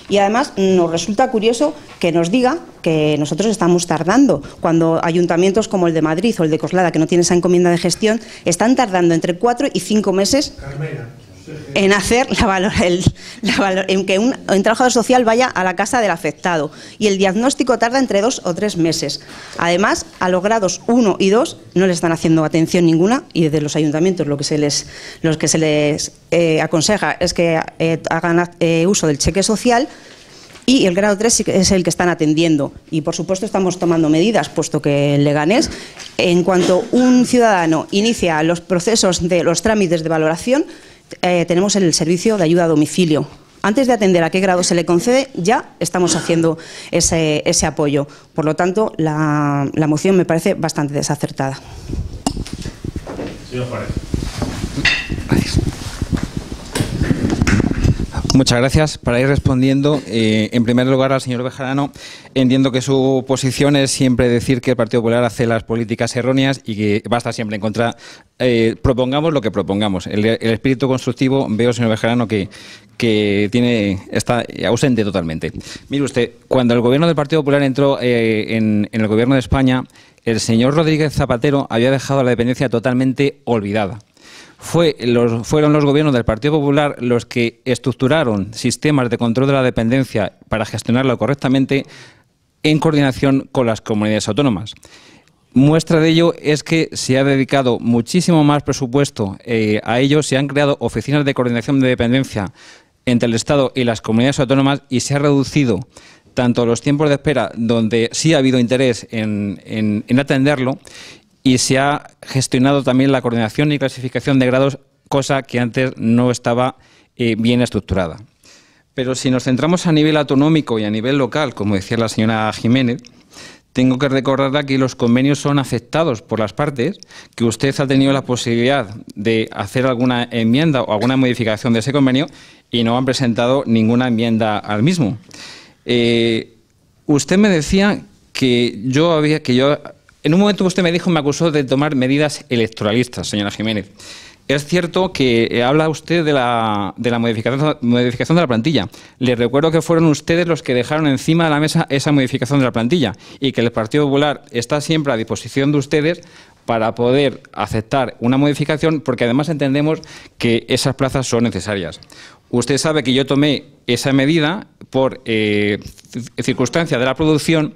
Y además nos resulta curioso que nos diga que nosotros estamos tardando, cuando ayuntamientos como el de Madrid o el de Coslada, que no tiene esa encomienda de gestión, están tardando entre cuatro y cinco meses. Carmena en hacer la valor, el, en que un, trabajador social vaya a la casa del afectado y el diagnóstico tarda entre dos o tres meses. Además, a los grados 1 y 2 no le están haciendo atención ninguna y desde los ayuntamientos lo que se les, lo que se les eh, aconseja es que eh, hagan eh, uso del cheque social y el grado 3 es el que están atendiendo. Y por supuesto estamos tomando medidas, puesto que en Leganés, en cuanto un ciudadano inicia los procesos de los trámites de valoración, eh, tenemos el servicio de ayuda a domicilio. Antes de atender a qué grado se le concede, ya estamos haciendo ese, ese apoyo. Por lo tanto, la, la, moción me parece bastante desacertada. Señor Juárez. Gracias. Muchas gracias. Para ir respondiendo, eh, en primer lugar al señor Bejarano, entiendo que su posición es siempre decir que el Partido Popular hace las políticas erróneas y que va a estar siempre en contra. Eh, propongamos lo que propongamos. El, espíritu constructivo, veo, señor Bejarano, que, que tiene, está ausente totalmente. Mire usted, cuando el gobierno del Partido Popular entró eh, en, en el gobierno de España, el señor Rodríguez Zapatero había dejado la dependencia totalmente olvidada fue los, fueron los gobiernos del Partido Popular los que estructuraron sistemas de control de la dependencia para gestionarlo correctamente en coordinación con las comunidades autónomas. Muestra de ello es que se ha dedicado muchísimo más presupuesto eh, a ello, se han creado oficinas de coordinación de dependencia entre el Estado y las comunidades autónomas y se ha reducido tanto los tiempos de espera, donde sí ha habido interés en atenderlo, y se ha gestionado también la coordinación y clasificación de grados, cosa que antes no estaba eh, bien estructurada. Pero si nos centramos a nivel autonómico y a nivel local, como decía la señora Jiménez, tengo que recordar que los convenios son aceptados por las partes, que usted ha tenido la posibilidad de hacer alguna enmienda o alguna modificación de ese convenio y no han presentado ninguna enmienda al mismo. Eh, usted me decía que yo había que yo en un momento usted me dijo, me acusó de tomar medidas electoralistas, señora Jiménez. Es cierto que eh, habla usted de la, de la modificación, de la plantilla. Le recuerdo que fueron ustedes los que dejaron encima de la mesa esa modificación de la plantilla y que el Partido Popular está siempre a disposición de ustedes para poder aceptar una modificación porque además entendemos que esas plazas son necesarias. Usted sabe que yo tomé esa medida por eh, circunstancia de la producción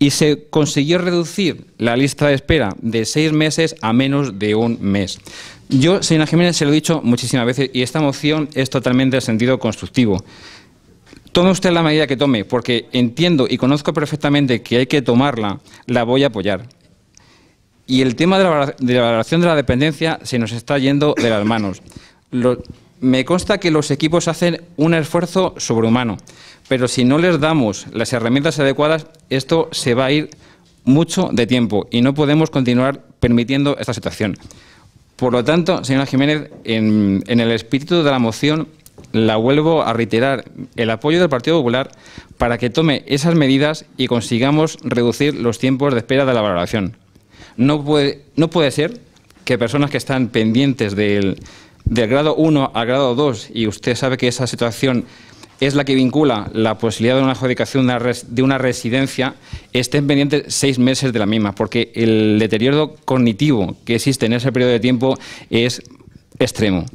y se consiguió reducir la lista de espera de seis meses a menos de un mes. Yo, señora Jiménez, se lo he dicho muchísimas veces y esta moción es totalmente de sentido constructivo. Tome usted la medida que tome, porque entiendo y conozco perfectamente que hay que tomarla, la voy a apoyar. Y el tema de la, valoración de la dependencia se nos está yendo de las manos. Me consta que los equipos hacen un esfuerzo sobrehumano, pero si no les damos las herramientas adecuadas, esto se va a ir mucho de tiempo y no podemos continuar permitiendo esta situación. Por lo tanto, señora Jiménez, en el espíritu de la moción, la vuelvo a reiterar, el apoyo del Partido Popular para que tome esas medidas y consigamos reducir los tiempos de espera de la valoración. No puede, no puede ser que personas que están pendientes del, grado 1 al grado 2, y usted sabe que esa situación es la que vincula la posibilidad de una adjudicación de una residencia, estén pendientes seis meses de la misma, porque el deterioro cognitivo que existe en ese periodo de tiempo es extremo.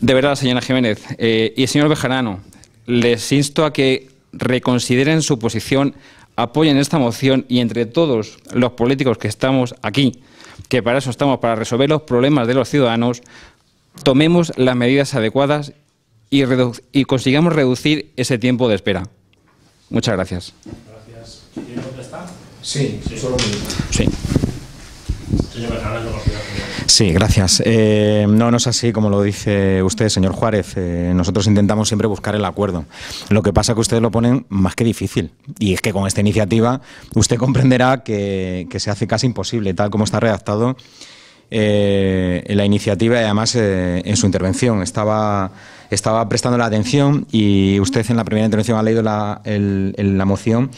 De verdad, señora Jiménez eh, y señor Bejarano, les insto a que reconsideren su posición, apoyen esta moción y entre todos los políticos que estamos aquí, que para eso estamos, para resolver los problemas de los ciudadanos, tomemos las medidas adecuadas y, y consigamos reducir ese tiempo de espera. Muchas gracias. Gracias. Sí, solo un minuto. Sí. Señor Sí, gracias. Eh, no, no es así como lo dice usted, señor Juárez. Eh, nosotros intentamos siempre buscar el acuerdo. Lo que pasa es que ustedes lo ponen más que difícil. Y es que con esta iniciativa usted comprenderá que, se hace casi imposible, tal como está redactado eh, la iniciativa y además en su intervención. Estaba, estaba prestando la atención y usted en la primera intervención ha leído la, la moción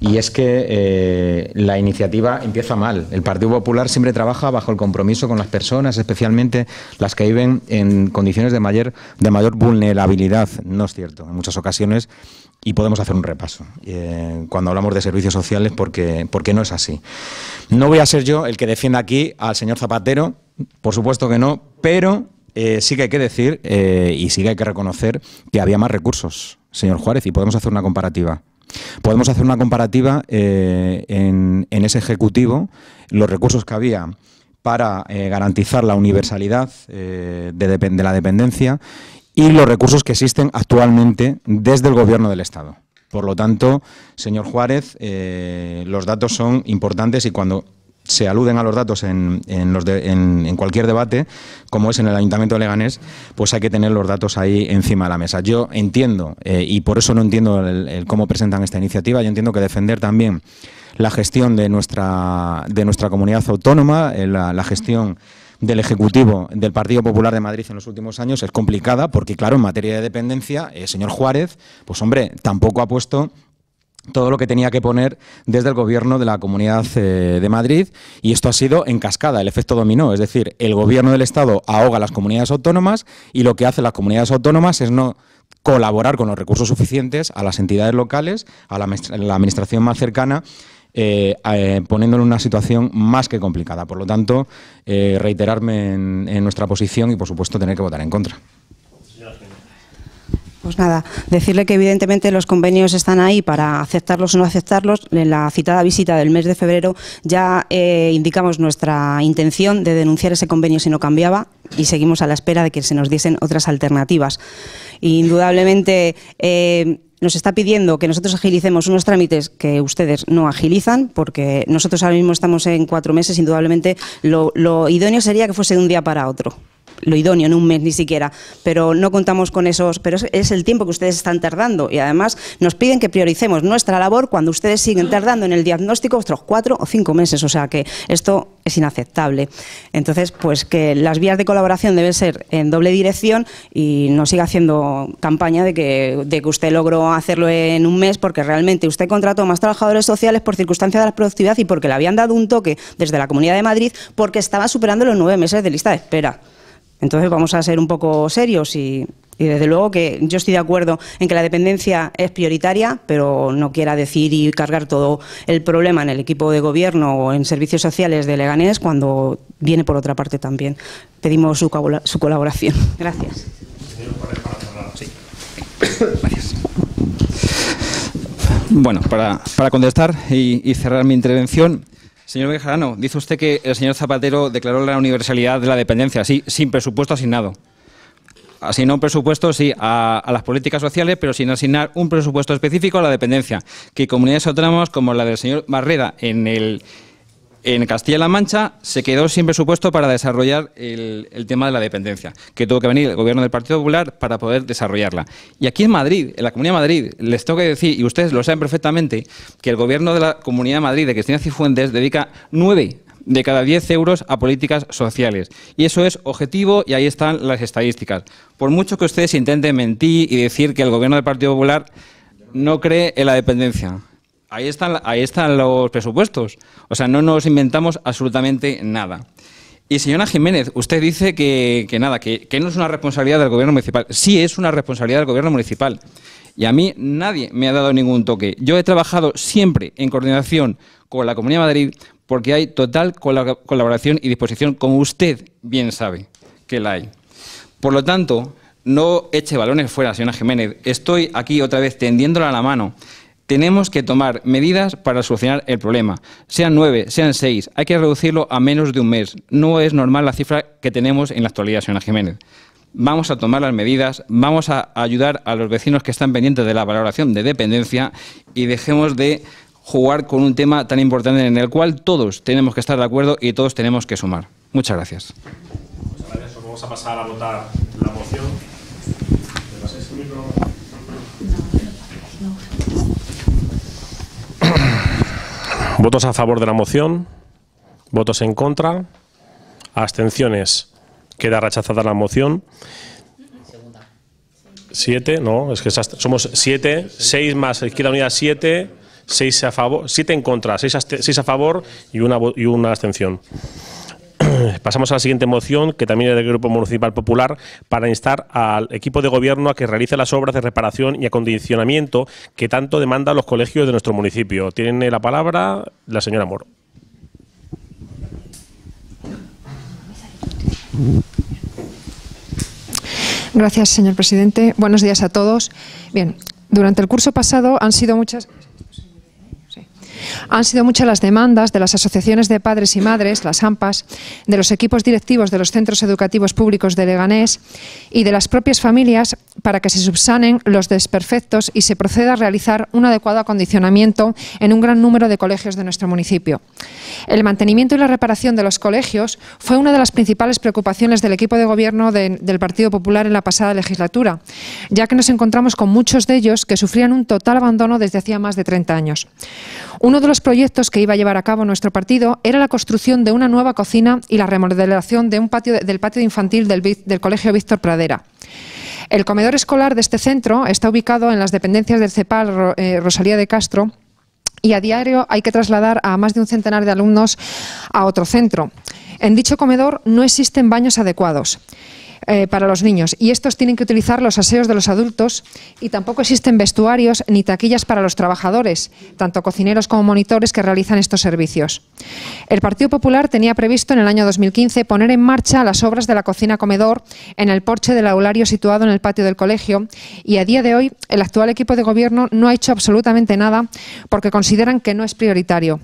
y es que eh, la iniciativa empieza mal. El Partido Popular siempre trabaja bajo el compromiso con las personas, especialmente las que viven en condiciones de mayor, de mayor vulnerabilidad. No es cierto, en muchas ocasiones, y podemos hacer un repaso eh, cuando hablamos de servicios sociales, porque, porque no es así. No voy a ser yo el que defienda aquí al señor Zapatero, por supuesto que no, pero eh, sí que hay que decir y sí que hay que reconocer que había más recursos, señor Juárez, y podemos hacer una comparativa. Podemos hacer una comparativa eh, en, ese ejecutivo, los recursos que había para eh, garantizar la universalidad eh, de, la dependencia y los recursos que existen actualmente desde el Gobierno del Estado. Por lo tanto, señor Juárez, los datos son importantes y cuando se aluden a los datos en, los en, cualquier debate, como es en el Ayuntamiento de Leganés, pues hay que tener los datos ahí encima de la mesa. Yo entiendo, eh, y por eso no entiendo cómo presentan esta iniciativa, yo entiendo que defender también la gestión de nuestra, de nuestra comunidad autónoma, eh, la, gestión del Ejecutivo del Partido Popular de Madrid en los últimos años es complicada porque, claro, en materia de dependencia, el señor Juárez, pues hombre, tampoco ha puesto todo lo que tenía que poner desde el gobierno de la Comunidad eh, de Madrid y esto ha sido en cascada, el efecto dominó, es decir, el gobierno del Estado ahoga a las comunidades autónomas y lo que hacen las comunidades autónomas es no colaborar con los recursos suficientes a las entidades locales, a la, administración más cercana, eh, eh, poniéndolo en una situación más que complicada. Por lo tanto, reiterarme en nuestra posición y, por supuesto, tener que votar en contra. Pues nada, decirle que evidentemente los convenios están ahí para aceptarlos o no aceptarlos. En la citada visita del mes de febrero ya eh, indicamos nuestra intención de denunciar ese convenio si no cambiaba y seguimos a la espera de que se nos diesen otras alternativas. Indudablemente eh, nos está pidiendo que nosotros agilicemos unos trámites que ustedes no agilizan, porque nosotros ahora mismo estamos en cuatro meses, indudablemente lo, lo idóneo sería que fuese de un día para otro lo idóneo, en un mes ni siquiera, pero no contamos con esos, pero es, el tiempo que ustedes están tardando y además nos piden que prioricemos nuestra labor cuando ustedes siguen tardando en el diagnóstico otros cuatro o cinco meses, o sea que esto es inaceptable. Entonces, pues que las vías de colaboración deben ser en doble dirección y no siga haciendo campaña de que, de que usted logró hacerlo en un mes porque realmente usted contrató más trabajadores sociales por circunstancia de la productividad y porque le habían dado un toque desde la Comunidad de Madrid porque estaba superando los nueve meses de lista de espera. Entonces vamos a ser un poco serios y, desde luego que yo estoy de acuerdo en que la dependencia es prioritaria, pero no quiera decir y cargar todo el problema en el equipo de gobierno o en servicios sociales de Leganés cuando viene por otra parte también. Pedimos su, su colaboración. Gracias. Bueno, para, para contestar y, y cerrar mi intervención, Señor Bejarano, dice usted que el señor Zapatero declaró la universalidad de la dependencia, sí, sin presupuesto asignado. Asignó un presupuesto, sí, a, las políticas sociales, pero sin asignar un presupuesto específico a la dependencia, que comunidades autónomas como la del señor Barrera en el, en Castilla-La Mancha se quedó sin presupuesto para desarrollar el, tema de la dependencia, que tuvo que venir el gobierno del Partido Popular para poder desarrollarla. Y aquí en Madrid, en la Comunidad de Madrid, les tengo que decir, y ustedes lo saben perfectamente, que el gobierno de la Comunidad de Madrid, de Cristina Cifuentes, dedica nueve de cada diez euros a políticas sociales. Y eso es objetivo y ahí están las estadísticas. Por mucho que ustedes intenten mentir y decir que el gobierno del Partido Popular no cree en la dependencia. Ahí están, ahí están los presupuestos. O sea, no nos inventamos absolutamente nada. Y señora Jiménez, usted dice que, que nada, que, que, no es una responsabilidad del gobierno municipal. Sí es una responsabilidad del gobierno municipal. Y a mí nadie me ha dado ningún toque. Yo he trabajado siempre en coordinación con la Comunidad de Madrid porque hay total colaboración y disposición, como usted bien sabe que la hay. Por lo tanto, no eche balones fuera, señora Jiménez. Estoy aquí otra vez tendiéndola la mano tenemos que tomar medidas para solucionar el problema. Sean nueve, sean seis, hay que reducirlo a menos de un mes. No es normal la cifra que tenemos en la actualidad, señora Jiménez. Vamos a tomar las medidas, vamos a ayudar a los vecinos que están pendientes de la valoración de dependencia y dejemos de jugar con un tema tan importante en el cual todos tenemos que estar de acuerdo y todos tenemos que sumar. Muchas gracias. Muchas gracias. Vamos a pasar a votar la moción. Votos a favor de la moción. Votos en contra. Abstenciones. Queda rechazada la moción. Siete, no, es que somos siete, seis más Izquierda Unida siete, seis a favor, siete en contra, seis a, seis a favor y una, y una abstención. Pasamos a la siguiente moción, que también es del Grupo Municipal Popular, para instar al equipo de gobierno a que realice las obras de reparación y acondicionamiento que tanto demandan los colegios de nuestro municipio. Tiene la palabra la señora Moro. Gracias, señor presidente. Buenos días a todos. Bien, durante el curso pasado han sido muchas han sido muchas las demandas de las asociaciones de padres y madres, las AMPAs, de los equipos directivos de los centros educativos públicos de Leganés y de las propias familias para que se subsanen los desperfectos y se proceda a realizar un adecuado acondicionamiento en un gran número de colegios de nuestro municipio. El mantenimiento y la reparación de los colegios fue una de las principales preocupaciones del equipo de gobierno de, del Partido Popular en la pasada legislatura, ya que nos encontramos con muchos de ellos que sufrían un total abandono desde hacía más de 30 años. Uno de los proyectos que iba a llevar a cabo nuestro partido era la construcción de una nueva cocina y la remodelación del patio infantil del, del Colegio Víctor Pradera. El comedor escolar de este centro está ubicado en las dependencias del CEPAL eh, Rosalía de Castro y a diario hay que trasladar a más de un centenar de alumnos a otro centro. En dicho comedor no existen baños adecuados eh, para los niños y estos tienen que utilizar los aseos de los adultos y tampoco existen vestuarios ni taquillas para los trabajadores, tanto cocineros como monitores que realizan estos servicios. El Partido Popular tenía previsto en el año 2015 poner en marcha las obras de la cocina comedor en el porche del aulario situado en el patio del colegio y a día de hoy el actual equipo de gobierno no ha hecho absolutamente nada porque consideran que no es prioritario.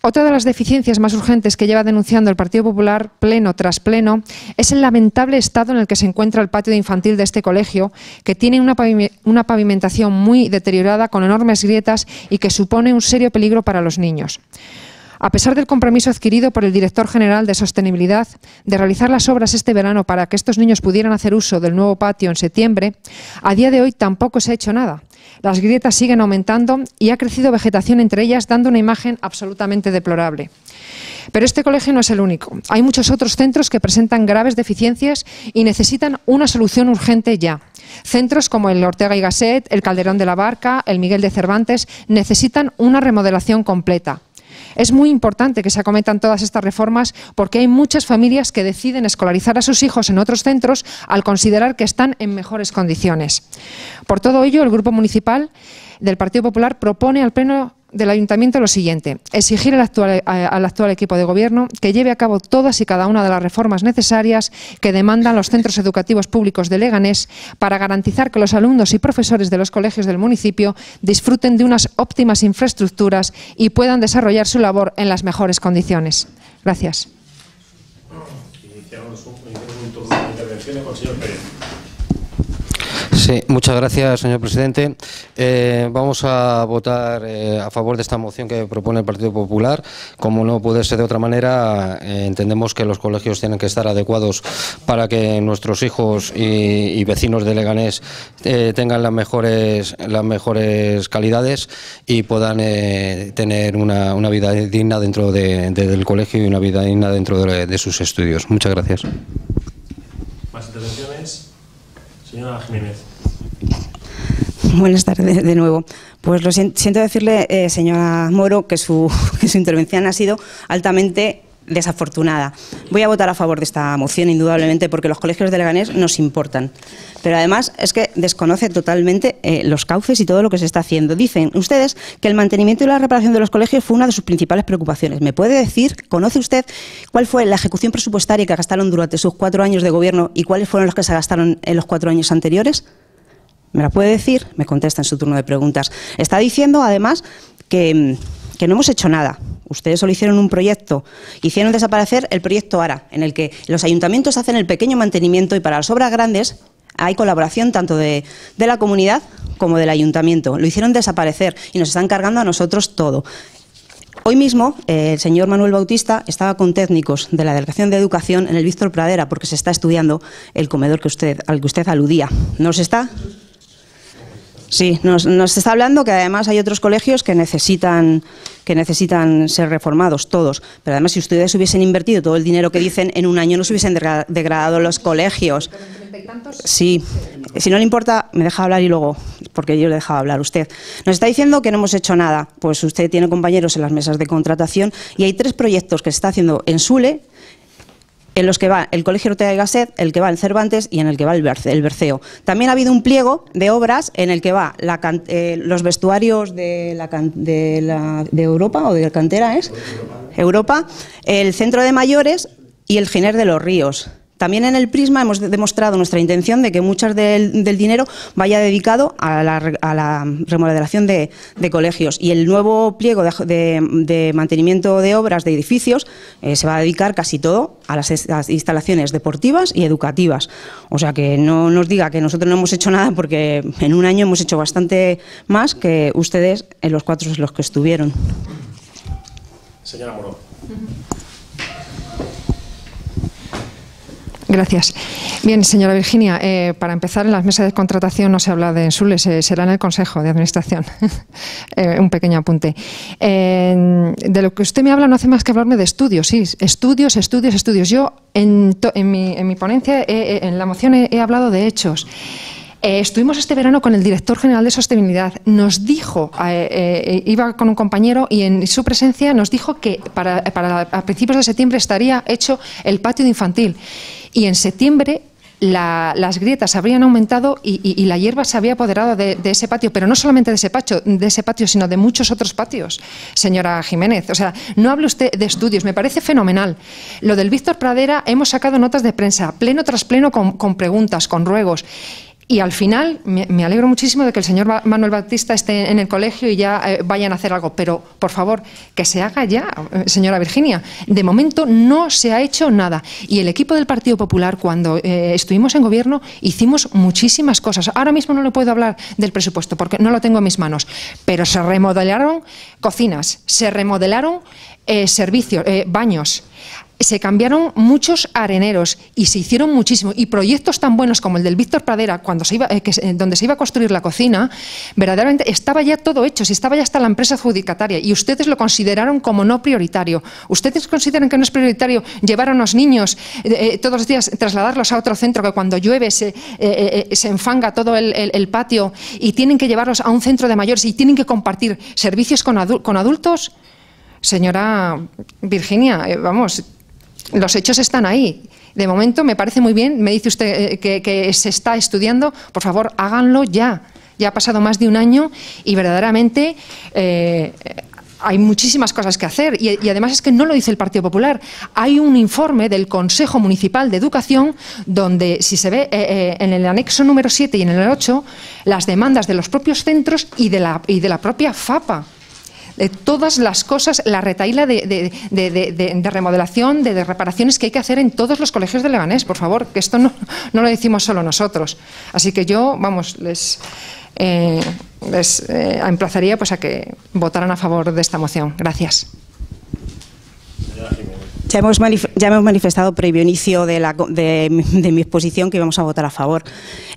Otra de las deficiencias más urgentes que lleva denunciando el Partido Popular pleno tras pleno es el lamentable estado en el que se encuentra el patio infantil de este colegio, que tiene una, pavimentación muy deteriorada con enormes grietas y que supone un serio peligro para los niños. A pesar del compromiso adquirido por el director general de Sostenibilidad de realizar las obras este verano para que estos niños pudieran hacer uso del nuevo patio en septiembre, a día de hoy tampoco se ha hecho nada. Las grietas siguen aumentando y ha crecido vegetación entre ellas, dando una imagen absolutamente deplorable. Pero este colegio no es el único. Hay muchos otros centros que presentan graves deficiencias y necesitan una solución urgente ya. Centros como el Ortega y Gasset, el Calderón de la Barca, el Miguel de Cervantes necesitan una remodelación completa. Es muy importante que se acometan todas estas reformas porque hay muchas familias que deciden escolarizar a sus hijos en otros centros al considerar que están en mejores condiciones. Por todo ello, el Grupo Municipal del Partido Popular propone al Pleno del ayuntamiento lo siguiente. Exigir al actual, al actual equipo de gobierno que lleve a cabo todas y cada una de las reformas necesarias que demandan los centros educativos públicos de Leganés para garantizar que los alumnos y profesores de los colegios del municipio disfruten de unas óptimas infraestructuras y puedan desarrollar su labor en las mejores condiciones. Gracias. Sí, muchas gracias, señor presidente. Eh, vamos a votar eh, a favor de esta moción que propone el Partido Popular. Como no puede ser de otra manera, eh, entendemos que los colegios tienen que estar adecuados para que nuestros hijos y, vecinos de Leganés tengan las mejores, las mejores calidades y puedan tener una, vida digna dentro del colegio y una vida digna dentro de, de sus estudios. Muchas gracias. ¿Más intervenciones? Señora Jiménez. Buenas tardes de nuevo. Pues lo siento, decirle, eh, señora Moro, que su, intervención ha sido altamente desafortunada. Voy a votar a favor de esta moción, indudablemente, porque los colegios de Leganés nos importan. Pero además es que desconoce totalmente eh, los cauces y todo lo que se está haciendo. Dicen ustedes que el mantenimiento y la reparación de los colegios fue una de sus principales preocupaciones. ¿Me puede decir, conoce usted cuál fue la ejecución presupuestaria que gastaron durante sus cuatro años de gobierno y cuáles fueron los que se gastaron en los cuatro años anteriores? ¿Me la puede decir? Me contesta en su turno de preguntas. Está diciendo, además, que, que no hemos hecho nada. Ustedes solo hicieron un proyecto, hicieron desaparecer el proyecto ARA, en el que los ayuntamientos hacen el pequeño mantenimiento y para las obras grandes hay colaboración tanto de, de, la comunidad como del ayuntamiento. Lo hicieron desaparecer y nos están cargando a nosotros todo. Hoy mismo eh, el señor Manuel Bautista estaba con técnicos de la Delegación de Educación en el Víctor Pradera porque se está estudiando el comedor que usted, al que usted aludía. ¿Nos está? Sí, nos, está hablando que además hay otros colegios que necesitan, que necesitan ser reformados, todos. Pero además, si ustedes hubiesen invertido todo el dinero que dicen, en un año no se hubiesen degradado los colegios. Sí, si no le importa, me deja hablar y luego, porque yo le he dejado hablar usted. Nos está diciendo que no hemos hecho nada. Pues usted tiene compañeros en las mesas de contratación y hay tres proyectos que se está haciendo en Sule en los que va el Colegio Ortega y Gasset, el que va el Cervantes y en el que va el, Berceo. También ha habido un pliego de obras en el que va eh, los vestuarios de, de, Europa o de cantera, ¿es? Europa, el Centro de Mayores y el Giner de los Ríos. También en el Prisma hemos demostrado nuestra intención de que mucho del, dinero vaya dedicado a la, remodelación de, colegios. Y el nuevo pliego de, mantenimiento de obras de edificios eh, se va a dedicar casi todo a las, instalaciones deportivas y educativas. O sea que no nos diga que nosotros no hemos hecho nada porque en un año hemos hecho bastante más que ustedes en los cuatro en los que estuvieron. Señora Moro. Gracias. Bien, señora Virginia, eh, para empezar, en las mesas de contratación no se habla de Ensules, será en el Consejo de Administración. Eh, un pequeño apunte. de lo que usted me habla no hace más que hablarme de estudios, sí, estudios, estudios, estudios. Yo en, mi, ponencia, en la moción he hablado de hechos. Eh, estuvimos este verano con el director general de sostenibilidad. Nos dijo, eh, eh, iba con un compañero y en su presencia nos dijo que para, a principios de septiembre estaría hecho el patio de infantil. Y en septiembre las grietas habrían aumentado y, la hierba se había apoderado de, ese patio, pero no solamente de ese, patio, de ese patio, sino de muchos otros patios, señora Jiménez. O sea, no hable usted de estudios, me parece fenomenal. Lo del Víctor Pradera, hemos sacado notas de prensa, pleno tras pleno, con preguntas, con ruegos. Y al final me, alegro muchísimo de que el señor Manuel Bautista esté en el colegio y ya eh, vayan a hacer algo. Pero, por favor, que se haga ya, eh, señora Virginia. De momento no se ha hecho nada. Y el equipo del Partido Popular, cuando eh, estuvimos en gobierno, hicimos muchísimas cosas. Ahora mismo no le puedo hablar del presupuesto porque no lo tengo en mis manos. Pero se remodelaron cocinas, se remodelaron servicios, baños se cambiaron muchos areneros y se hicieron muchísimo. Y proyectos tan buenos como el del Víctor Pradera, cuando se iba, eh, eh, donde se iba a construir la cocina, verdaderamente estaba ya todo hecho, si estaba ya hasta la empresa adjudicataria. Y ustedes lo consideraron como no prioritario. ¿Ustedes consideran que no es prioritario llevar a unos niños eh, todos los días, trasladarlos a otro centro que cuando llueve se, se enfanga todo el, patio y tienen que llevarlos a un centro de mayores y tienen que compartir servicios con, con adultos? Señora Virginia, vamos, los hechos están ahí. De momento me parece muy bien, me dice usted eh, que, se está estudiando, por favor, háganlo ya. Ya ha pasado más de un año y verdaderamente eh, hay muchísimas cosas que hacer y, además es que no lo dice el Partido Popular. Hay un informe del Consejo Municipal de Educación donde, si se ve eh, eh, en el anexo número 7 y en el 8, las demandas de los propios centros y de la, y de la propia FAPA de todas las cosas, la retaíla de, de, de, de remodelación, de, reparaciones que hay que hacer en todos los colegios de Leganés, por favor, que esto no, lo decimos solo nosotros. Así que yo, vamos, les, eh, eh, emplazaría pues, a que votaran a favor de esta moción. Gracias. Ya hemos, ya hemos, manifestado previo inicio de, la, de, de, mi exposición que íbamos a votar a favor.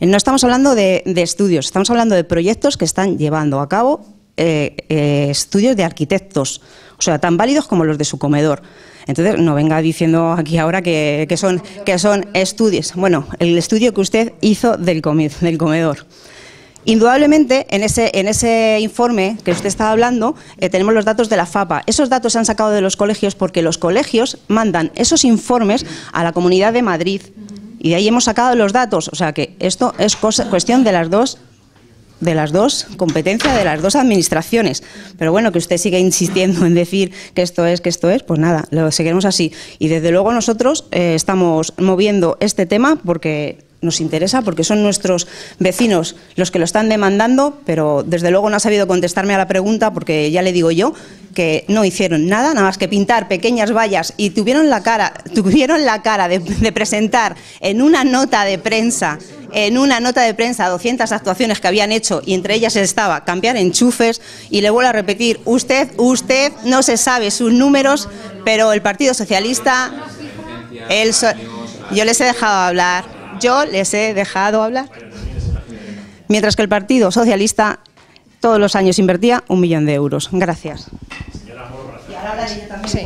No estamos hablando de, estudios, estamos hablando de proyectos que están llevando a cabo eh, eh, estudios de arquitectos, o sea, tan válidos como los de su comedor. Entonces, no venga diciendo aquí ahora que, que, son, que son estudios. Bueno, el estudio que usted hizo del, comed, del comedor. Indudablemente, en ese, en ese, informe que usted estaba hablando, eh, tenemos los datos de la FAPA. Esos datos se han sacado de los colegios porque los colegios mandan esos informes a la Comunidad de Madrid. Y de ahí hemos sacado los datos. O sea que esto es cuestión de las dos de las dos, competencia de las dos administraciones. Pero bueno, que usted siga insistiendo en decir que esto es, que esto es, pues nada, lo seguiremos así. Y desde luego nosotros eh, estamos moviendo este tema porque nos interesa porque son nuestros vecinos los que lo están demandando, pero desde luego no ha sabido contestarme a la pregunta porque ya le digo yo que no hicieron nada, nada más que pintar pequeñas vallas y tuvieron la cara, tuvieron la cara de, presentar en una nota de prensa en una nota de prensa 200 actuaciones que habían hecho y entre ellas estaba cambiar enchufes y le vuelvo a repetir, usted, usted no se sabe sus números, pero el Partido Socialista, yo les he dejado hablar, yo les he dejado hablar. Mientras que el Partido Socialista todos los años invertía un millón de euros. Gracias. Sí.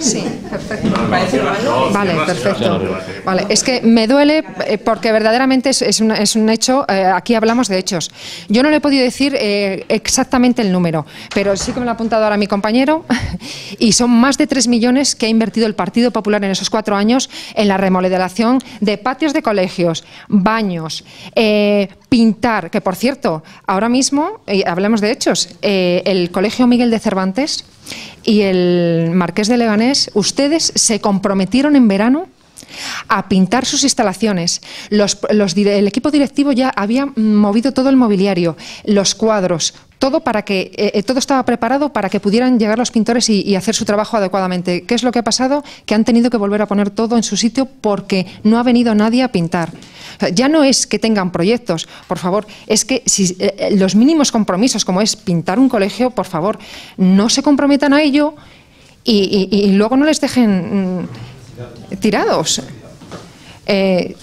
sí, perfecto. Vale, perfecto. Vale, es que me duele eh, porque verdaderamente es, es, un, es un, hecho, eh, aquí hablamos de hechos. Yo no le he podido decir eh, exactamente el número, pero sí que me lo ha apuntado ahora mi compañero y son más de 3 millones que ha invertido el Partido Popular en esos cuatro años en la remodelación de patios de colegios, baños, eh, pintar, que por cierto, ahora mismo, eh, hablemos de hechos, eh, el Colegio Miguel de Cervantes y el Marqués de Leganés, ustedes se comprometieron en verano a pintar sus instalaciones. Los, los, el equipo directivo ya había movido todo el mobiliario, los cuadros, todo para que eh, todo estaba preparado para que pudieran llegar los pintores y, hacer su trabajo adecuadamente. ¿Qué es lo que ha pasado? Que han tenido que volver a poner todo en su sitio porque no ha venido nadie a pintar. Ya no es que tengan proyectos, por favor, es que si eh, los mínimos compromisos, como es pintar un colegio, por favor, no se comprometan a ello y, luego no les dejen mmm, tirados. Eh,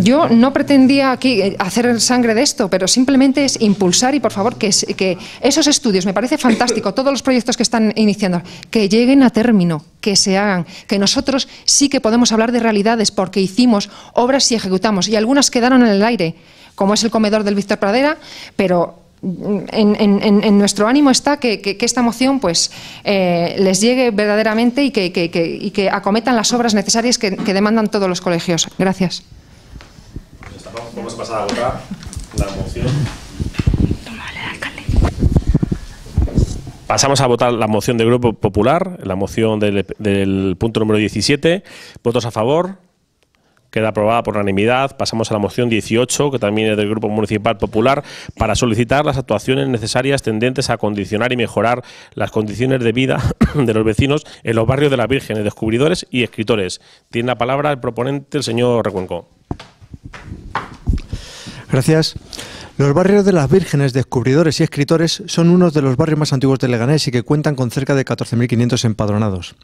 yo no pretendía aquí eh, hacer sangre de esto, pero simplemente es impulsar y, por favor, que, que, esos estudios, me parece fantástico, todos los proyectos que están iniciando, que lleguen a término, que se hagan, que nosotros sí que podemos hablar de realidades porque hicimos obras y ejecutamos, y algunas quedaron en el aire, como es el comedor del Víctor Pradera, pero en, en, en, nuestro ánimo está que, que, que esta moción pues, eh, les llegue verdaderamente y que, y que, acometan las obras necesarias que, demandan todos los colegios. Gracias. Vamos a pasar a votar la moción. Pasamos a votar la moción del Grupo Popular, la moción del, del punto número 17. ¿Votos a favor? Queda aprobada por unanimidad. Pasamos a la moción 18, que también es del Grupo Municipal Popular, para solicitar las actuaciones necesarias tendentes a condicionar y mejorar las condiciones de vida de los vecinos en los barrios de las Vírgenes, descubridores y escritores. Tiene la palabra el proponente, el señor Recuenco. Gracias. Los barrios de las Vírgenes, descubridores y escritores son unos de los barrios más antiguos de Leganés y que cuentan con cerca de 14.500 empadronados.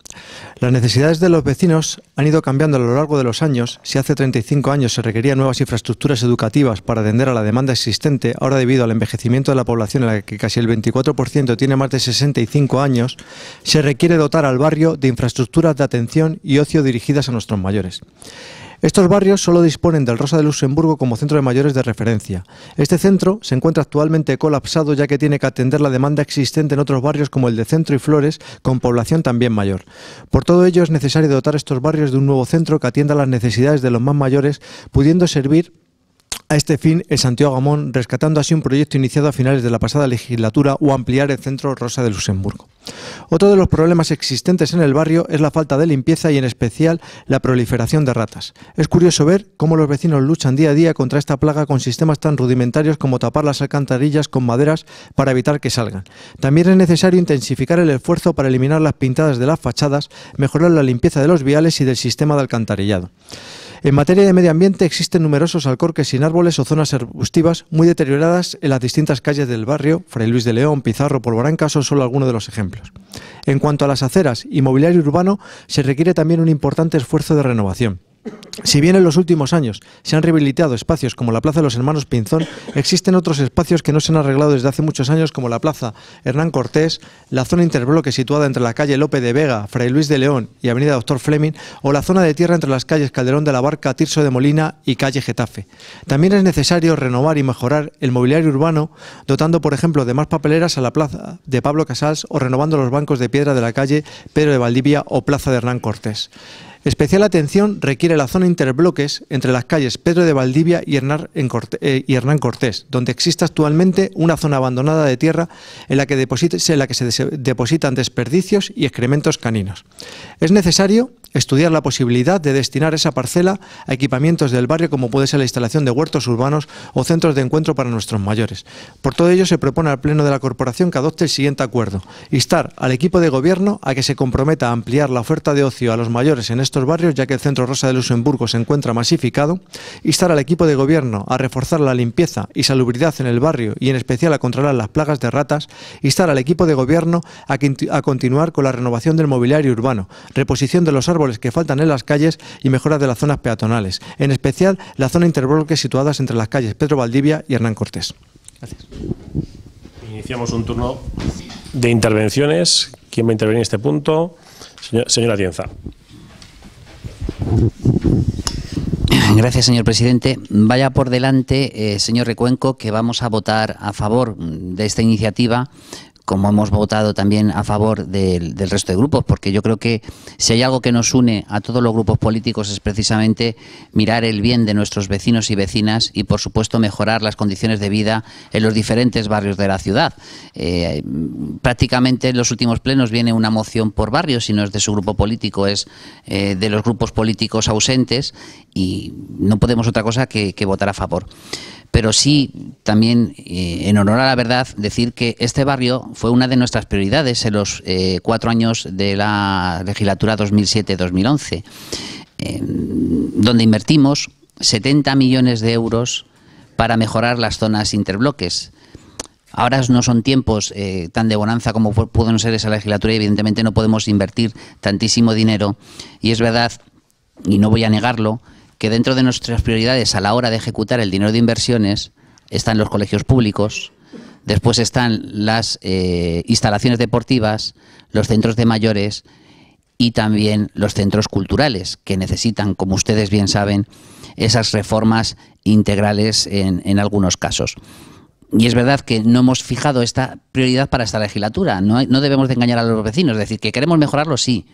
Las necesidades de los vecinos han ido cambiando a lo largo de los años. Si hace 35 años se requerían nuevas infraestructuras educativas para atender a la demanda existente, ahora debido al envejecimiento de la población en la que casi el 24% tiene más de 65 años, se requiere dotar al barrio de infraestructuras de atención y ocio dirigidas a nuestros mayores. Estos barrios solo disponen del Rosa de Luxemburgo como centro de mayores de referencia. Este centro se encuentra actualmente colapsado ya que tiene que atender la demanda existente en otros barrios como el de Centro y Flores, con población también mayor. Por todo ello es necesario dotar estos barrios de un nuevo centro que atienda las necesidades de los más mayores, pudiendo servir a este fin en Santiago Gamón, rescatando así un proyecto iniciado a finales de la pasada legislatura o ampliar el centro Rosa de Luxemburgo. Otro de los problemas existentes en el barrio es la falta de limpieza y en especial la proliferación de ratas. Es curioso ver cómo los vecinos luchan día a día contra esta plaga con sistemas tan rudimentarios como tapar las alcantarillas con maderas para evitar que salgan. También es necesario intensificar el esfuerzo para eliminar las pintadas de las fachadas, mejorar la limpieza de los viales y del sistema de alcantarillado. En materia de medio ambiente existen numerosos alcorques sin árboles o zonas arbustivas muy deterioradas en las distintas calles del barrio, Fray Luis de León, Pizarro, Polvorancas son solo algunos de los ejemplos. En cuanto a las aceras y mobiliario urbano, se requiere también un importante esfuerzo de renovación. Si bien en los últimos años se han rehabilitado espacios como la Plaza de los Hermanos Pinzón, existen otros espacios que no se han arreglado desde hace muchos años como la Plaza Hernán Cortés, la zona interbloque situada entre la calle Lope de Vega, Fray Luis de León y Avenida Doctor Fleming o la zona de tierra entre las calles Calderón de la Barca, Tirso de Molina y calle Getafe. También es necesario renovar y mejorar el mobiliario urbano, dotando por ejemplo de más papeleras a la Plaza de Pablo Casals o renovando los bancos de piedra de la calle Pedro de Valdivia o Plaza de Hernán Cortés. Especial atención requiere la zona interbloques entre las calles Pedro de Valdivia y Hernán, eh, Cortés, donde existe actualmente una zona abandonada de tierra en la que, en la que se depositan desperdicios y excrementos caninos. Es necesario estudiar la posibilidad de destinar esa parcela a equipamientos del barrio como puede ser la instalación de huertos urbanos o centros de encuentro para nuestros mayores. Por todo ello se propone al Pleno de la Corporación que adopte el siguiente acuerdo. Instar al equipo de gobierno a que se comprometa a ampliar la oferta de ocio a los mayores en estos barrios ya que el Centro Rosa de Luxemburgo se encuentra masificado. Instar al equipo de gobierno a reforzar la limpieza y salubridad en el barrio y en especial a controlar las plagas de ratas. Instar al equipo de gobierno a, a continuar con la renovación del mobiliario urbano, reposición de los árboles que faltan en las calles y mejora de las zonas peatonales, en especial la zona interbloques situadas entre las calles Pedro Valdivia y Hernán Cortés. Gracias. Iniciamos un turno de intervenciones. ¿Quién va a intervenir en este punto? señora Tienza. Gracias, señor presidente. Vaya por delante, eh, señor Recuenco, que vamos a votar a favor de esta iniciativa como hemos votado también a favor del, resto de grupos, porque yo creo que si hay algo que nos une a todos los grupos políticos es precisamente mirar el bien de nuestros vecinos y vecinas y, por supuesto, mejorar las condiciones de vida en los diferentes barrios de la ciudad. Eh, prácticamente en los últimos plenos viene una moción por barrio, si no es de su grupo político, es eh, de los grupos políticos ausentes y no podemos otra cosa que votar a favor pero sí también, eh, en honor a la verdad, decir que este barrio fue una de nuestras prioridades en los eh, cuatro años de la legislatura 2007-2011, donde invertimos 70 millones de euros para mejorar las zonas interbloques. Ahora no son tiempos eh, tan de bonanza como pudo ser esa legislatura y evidentemente no podemos invertir tantísimo dinero. Y es verdad, y no voy a negarlo, que dentro de nuestras prioridades a la hora de ejecutar el dinero de inversiones están los colegios públicos, después están las eh, instalaciones deportivas, los centros de mayores y también los centros culturales, que necesitan, como ustedes bien saben, esas reformas integrales en, en algunos casos. Y es verdad que no hemos fijado esta prioridad para esta legislatura. No, no debemos de engañar a los vecinos. Es decir, que queremos mejorarlo, sí,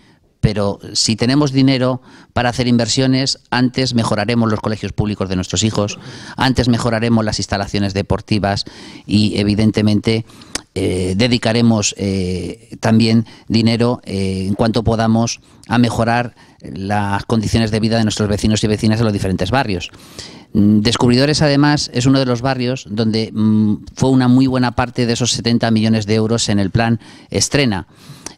pero si tenemos dinero para hacer inversiones, antes mejoraremos los colegios públicos de nuestros hijos, antes mejoraremos las instalaciones deportivas y evidentemente eh, dedicaremos eh, también dinero eh, en cuanto podamos a mejorar las condiciones de vida de nuestros vecinos y vecinas en los diferentes barrios. Mm, Descubridores, además, es uno de los barrios donde mm, fue una muy buena parte de esos 70 millones de euros en el plan Estrena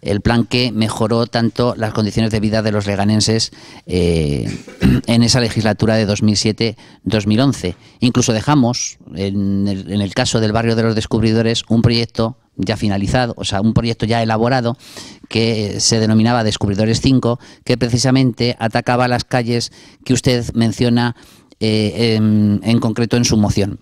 el plan que mejoró tanto las condiciones de vida de los leganenses eh, en esa legislatura de 2007-2011. Incluso dejamos, en el, caso del barrio de los descubridores, un proyecto ya finalizado, o sea, un proyecto ya elaborado que se denominaba Descubridores 5, que precisamente atacaba las calles que usted menciona eh, en concreto en su moción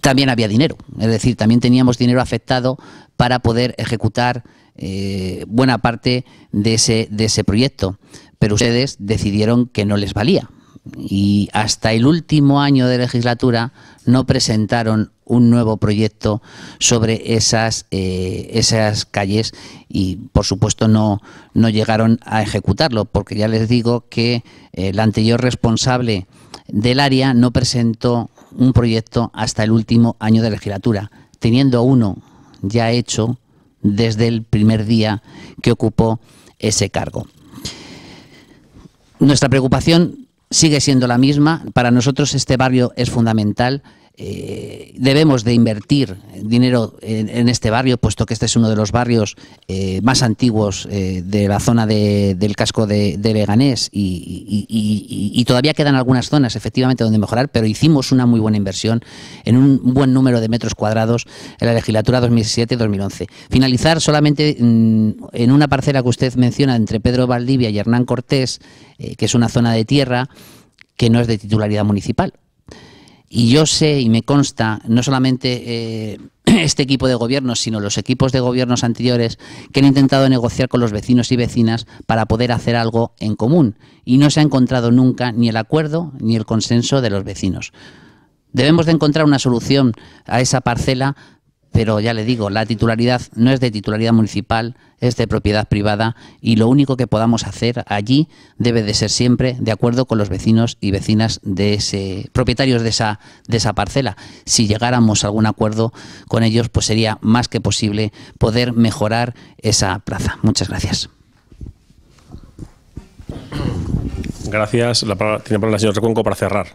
también había dinero, es decir, también teníamos dinero afectado para poder ejecutar eh, buena parte de ese, de ese proyecto. Pero ustedes decidieron que no les valía. Y hasta el último año de legislatura no presentaron un nuevo proyecto sobre esas, eh, esas calles y por supuesto no, no llegaron a ejecutarlo porque ya les digo que el anterior responsable del área no presentó un proyecto hasta el último año de legislatura, teniendo uno ya hecho desde el primer día que ocupó ese cargo. Nuestra preocupación sigue siendo la misma. Para nosotros este barrio es fundamental. Eh, debemos de invertir dinero en, este barrio, puesto que este es uno de los barrios eh, más antiguos eh, de la zona del casco de, Leganés y, todavía quedan algunas zonas efectivamente donde mejorar, pero hicimos una muy buena inversión en un buen número de metros cuadrados en la legislatura 2007-2011. Finalizar solamente mm, en una parcela que usted menciona entre Pedro Valdivia y Hernán Cortés, que es una zona de tierra que no es de titularidad municipal y yo sé y me consta, no solamente eh, este equipo de gobierno, sino los equipos de gobiernos anteriores, que han intentado negociar con los vecinos y vecinas para poder hacer algo en común. Y no se ha encontrado nunca ni el acuerdo ni el consenso de los vecinos. Debemos de encontrar una solución a esa parcela pero ya le digo, la titularidad no es de titularidad municipal, es de propiedad privada y lo único que podamos hacer allí debe de ser siempre de acuerdo con los vecinos y vecinas de ese propietarios de esa de esa parcela. Si llegáramos a algún acuerdo con ellos, pues sería más que posible poder mejorar esa plaza. Muchas gracias. Gracias. La palabra, tiene palabra el señor Recuenco para cerrar.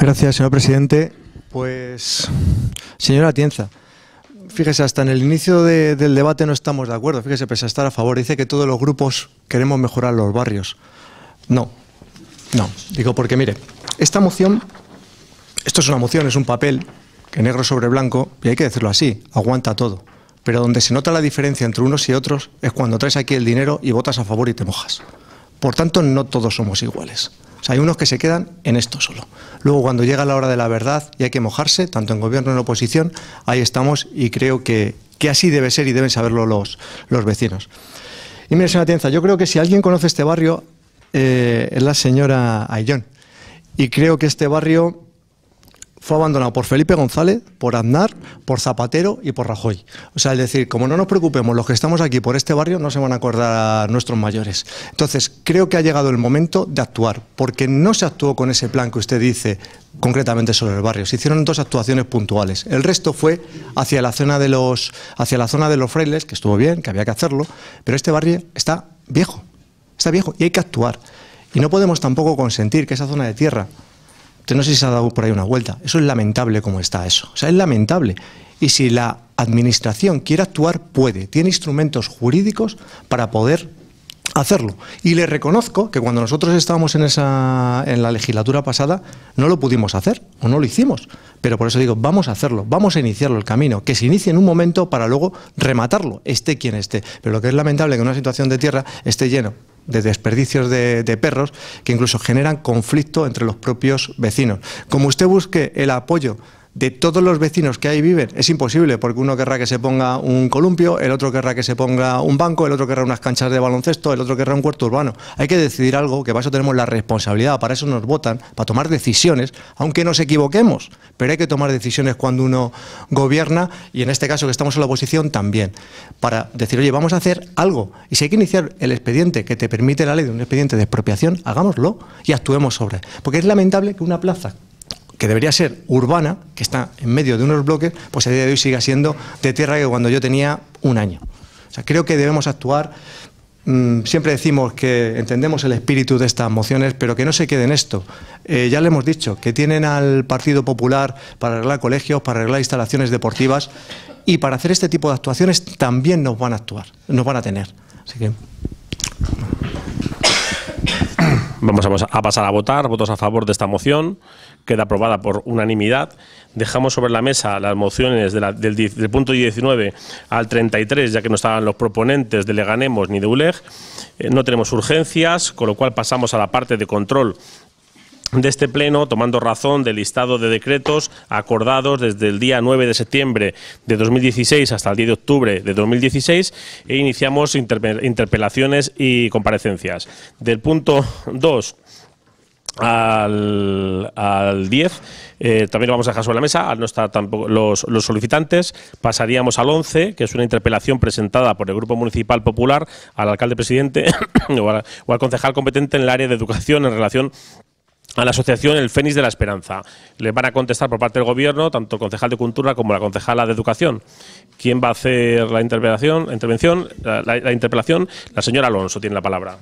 Gracias, señor presidente. Pues, señora Tienza, fíjese, hasta en el inicio del debate no estamos de acuerdo. Fíjese, pese a estar a favor, dice que todos los grupos queremos mejorar los barrios. No, no. Digo, porque mire, esta moción, esto es una moción, es un papel que negro sobre blanco, y hay que decirlo así, aguanta todo. Pero donde se nota la diferencia entre unos y otros es cuando traes aquí el dinero y votas a favor y te mojas. Por tanto, no todos somos iguales. O sea, hay unos que se quedan en esto solo. Luego, cuando llega la hora de la verdad y hay que mojarse, tanto en gobierno como en oposición, ahí estamos y creo que, que así debe ser y deben saberlo los, los vecinos. Y mire, señora Tienza, yo creo que si alguien conoce este barrio, eh, es la señora Ayllón. Y creo que este barrio fue abandonado por Felipe González, por Aznar, por Zapatero y por Rajoy. O sea, es decir, como no nos preocupemos los que estamos aquí por este barrio, no se van a acordar nuestros mayores. Entonces, creo que ha llegado el momento de actuar, porque no se actuó con ese plan que usted dice concretamente sobre el barrio. Se hicieron dos actuaciones puntuales. El resto fue hacia la zona de los, hacia la zona de los frailes, que estuvo bien, que había que hacerlo, pero este barrio está viejo, está viejo y hay que actuar. Y no podemos tampoco consentir que esa zona de tierra No sé si se ha dado por ahí una vuelta. Eso es lamentable como está eso. O sea, es lamentable. Y si la administración quiere actuar, puede. Tiene instrumentos jurídicos para poder hacerlo. Y le reconozco que cuando nosotros estábamos en, esa, en la legislatura pasada, no lo pudimos hacer o no lo hicimos. Pero por eso digo, vamos a hacerlo, vamos a iniciarlo el camino, que se inicie en un momento para luego rematarlo, esté quien esté. Pero lo que es lamentable que una situación de tierra esté lleno de desperdicios de, perros que incluso generan conflicto entre los propios vecinos. Como usted busque el apoyo de todos los vecinos que ahí viven es imposible, porque uno querrá que se ponga un columpio, el otro querrá que se ponga un banco, el otro querrá unas canchas de baloncesto, el otro querrá un cuarto urbano. Hay que decidir algo, que para eso tenemos la responsabilidad, para eso nos votan, para tomar decisiones, aunque nos equivoquemos, pero hay que tomar decisiones cuando uno gobierna, y en este caso que estamos en la oposición también, para decir, oye, vamos a hacer algo, y si hay que iniciar el expediente que te permite la ley de un expediente de expropiación, hagámoslo y actuemos sobre. Porque es lamentable que una plaza que debería ser urbana, que está en medio de unos bloques, pues a día de hoy siga siendo de tierra que cuando yo tenía un año. O sea, creo que debemos actuar. Mm, siempre decimos que entendemos el espíritu de estas mociones, pero que no se quede en esto. Eh, ya le hemos dicho que tienen al Partido Popular para arreglar colegios, para arreglar instalaciones deportivas y para hacer este tipo de actuaciones también nos van a actuar, nos van a tener. Así que. Vamos a pasar a votar. Votos a favor de esta moción. Queda aprobada por unanimidad. Dejamos sobre la mesa las mociones del, punto 19 al 33, ya que no estaban los proponentes de Leganemos ni de ULEG. Eh, no tenemos urgencias, con lo cual pasamos a la parte de control de este pleno, tomando razón del listado de decretos acordados desde el día 9 de septiembre de 2016 hasta el 10 de octubre de 2016 e iniciamos interpelaciones y comparecencias. Del punto 2 al, al 10. Eh, también lo vamos a dejar sobre la mesa, no estar tampoco los, los solicitantes. Pasaríamos al 11, que es una interpelación presentada por el Grupo Municipal Popular al alcalde presidente o, al, o al concejal competente en el área de educación en relación a la asociación El Fénix de la Esperanza. Le van a contestar por parte del Gobierno, tanto el concejal de Cultura como la concejala de Educación. ¿Quién va a hacer la intervención? La, intervención, la, la- la interpelación? La señora Alonso tiene la palabra.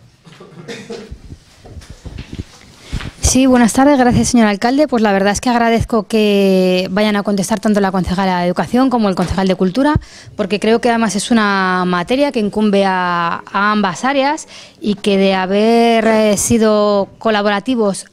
Sí, buenas tardes. Gracias, señor alcalde. Pues la verdad es que agradezco que vayan a contestar tanto la concejala de Educación como el concejal de Cultura, porque creo que además es una materia que incumbe a, ambas áreas y que de haber eh, sido colaborativos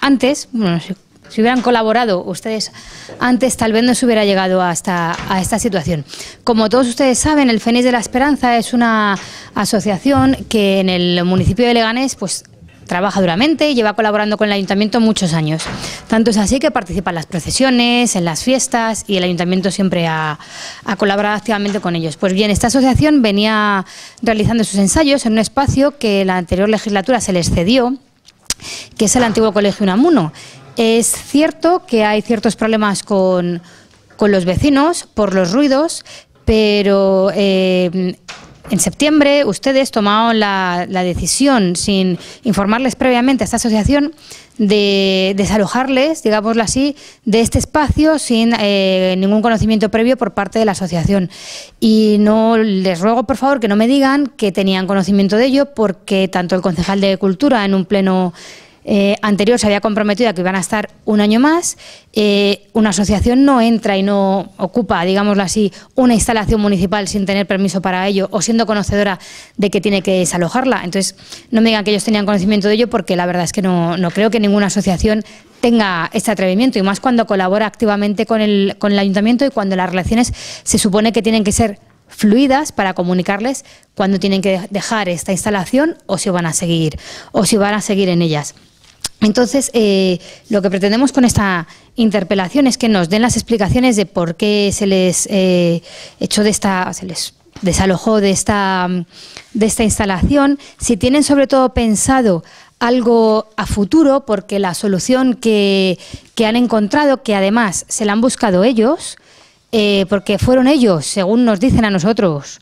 antes, bueno, si, si hubieran colaborado ustedes antes, tal vez no se hubiera llegado hasta a esta situación. Como todos ustedes saben, el Fénix de la Esperanza es una asociación que en el municipio de Leganés, pues trabaja duramente y lleva colaborando con el ayuntamiento muchos años. Tanto es así que participa en las procesiones, en las fiestas y el ayuntamiento siempre ha, colaborado activamente con ellos. Pues bien, esta asociación venía realizando sus ensayos en un espacio que la anterior legislatura se les cedió que es el antiguo Colegio Unamuno. Es cierto que hay ciertos problemas con, con los vecinos por los ruidos, pero eh, en septiembre ustedes tomaron la, la decisión, sin informarles previamente a esta asociación, de desalojarles, digámoslo así, de este espacio sin eh, ningún conocimiento previo por parte de la asociación. Y no les ruego, por favor, que no me digan que tenían conocimiento de ello, porque tanto el concejal de Cultura en un pleno eh, anterior se había comprometido a que iban a estar un año más. Eh, una asociación no entra y no ocupa, digámoslo así, una instalación municipal sin tener permiso para ello o siendo conocedora de que tiene que desalojarla. Entonces, no me digan que ellos tenían conocimiento de ello porque la verdad es que no, no creo que ninguna asociación tenga este atrevimiento y más cuando colabora activamente con el, con el ayuntamiento y cuando las relaciones se supone que tienen que ser fluidas para comunicarles cuándo tienen que dejar esta instalación o si van a seguir o si van a seguir en ellas. Entonces, eh, lo que pretendemos con esta interpelación es que nos den las explicaciones de por qué se les eh, echó de esta, se les desalojó de esta, de esta instalación, si tienen sobre todo pensado algo a futuro, porque la solución que, que han encontrado, que además se la han buscado ellos, eh, porque fueron ellos, según nos dicen a nosotros,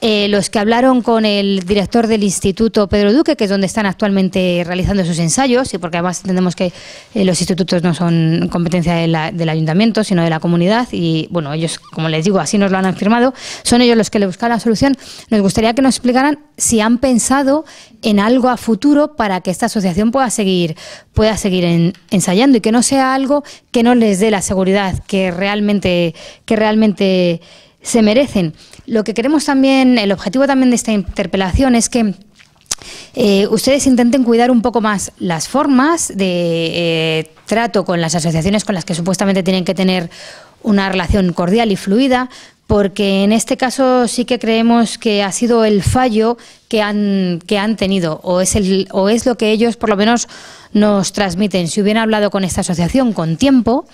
eh, los que hablaron con el director del Instituto Pedro Duque, que es donde están actualmente realizando sus ensayos, y porque además entendemos que eh, los institutos no son competencia del ayuntamiento, sino de la comunidad, y bueno, ellos, como les digo, así nos lo han afirmado, son ellos los que le buscan la solución. Nos gustaría que nos explicaran si han pensado en algo a futuro para que esta asociación pueda seguir, pueda seguir en- ensayando y que no sea algo que no les dé la seguridad que realmente, que realmente se merecen. Lo que queremos también, el objetivo también de esta interpelación es que eh, ustedes intenten cuidar un poco más las formas de eh, trato con las asociaciones con las que supuestamente tienen que tener una relación cordial y fluida, porque en este caso sí que creemos que ha sido el fallo que han, que han tenido, o es, el, o es lo que ellos por lo menos nos transmiten. Si hubieran hablado con esta asociación con tiempo,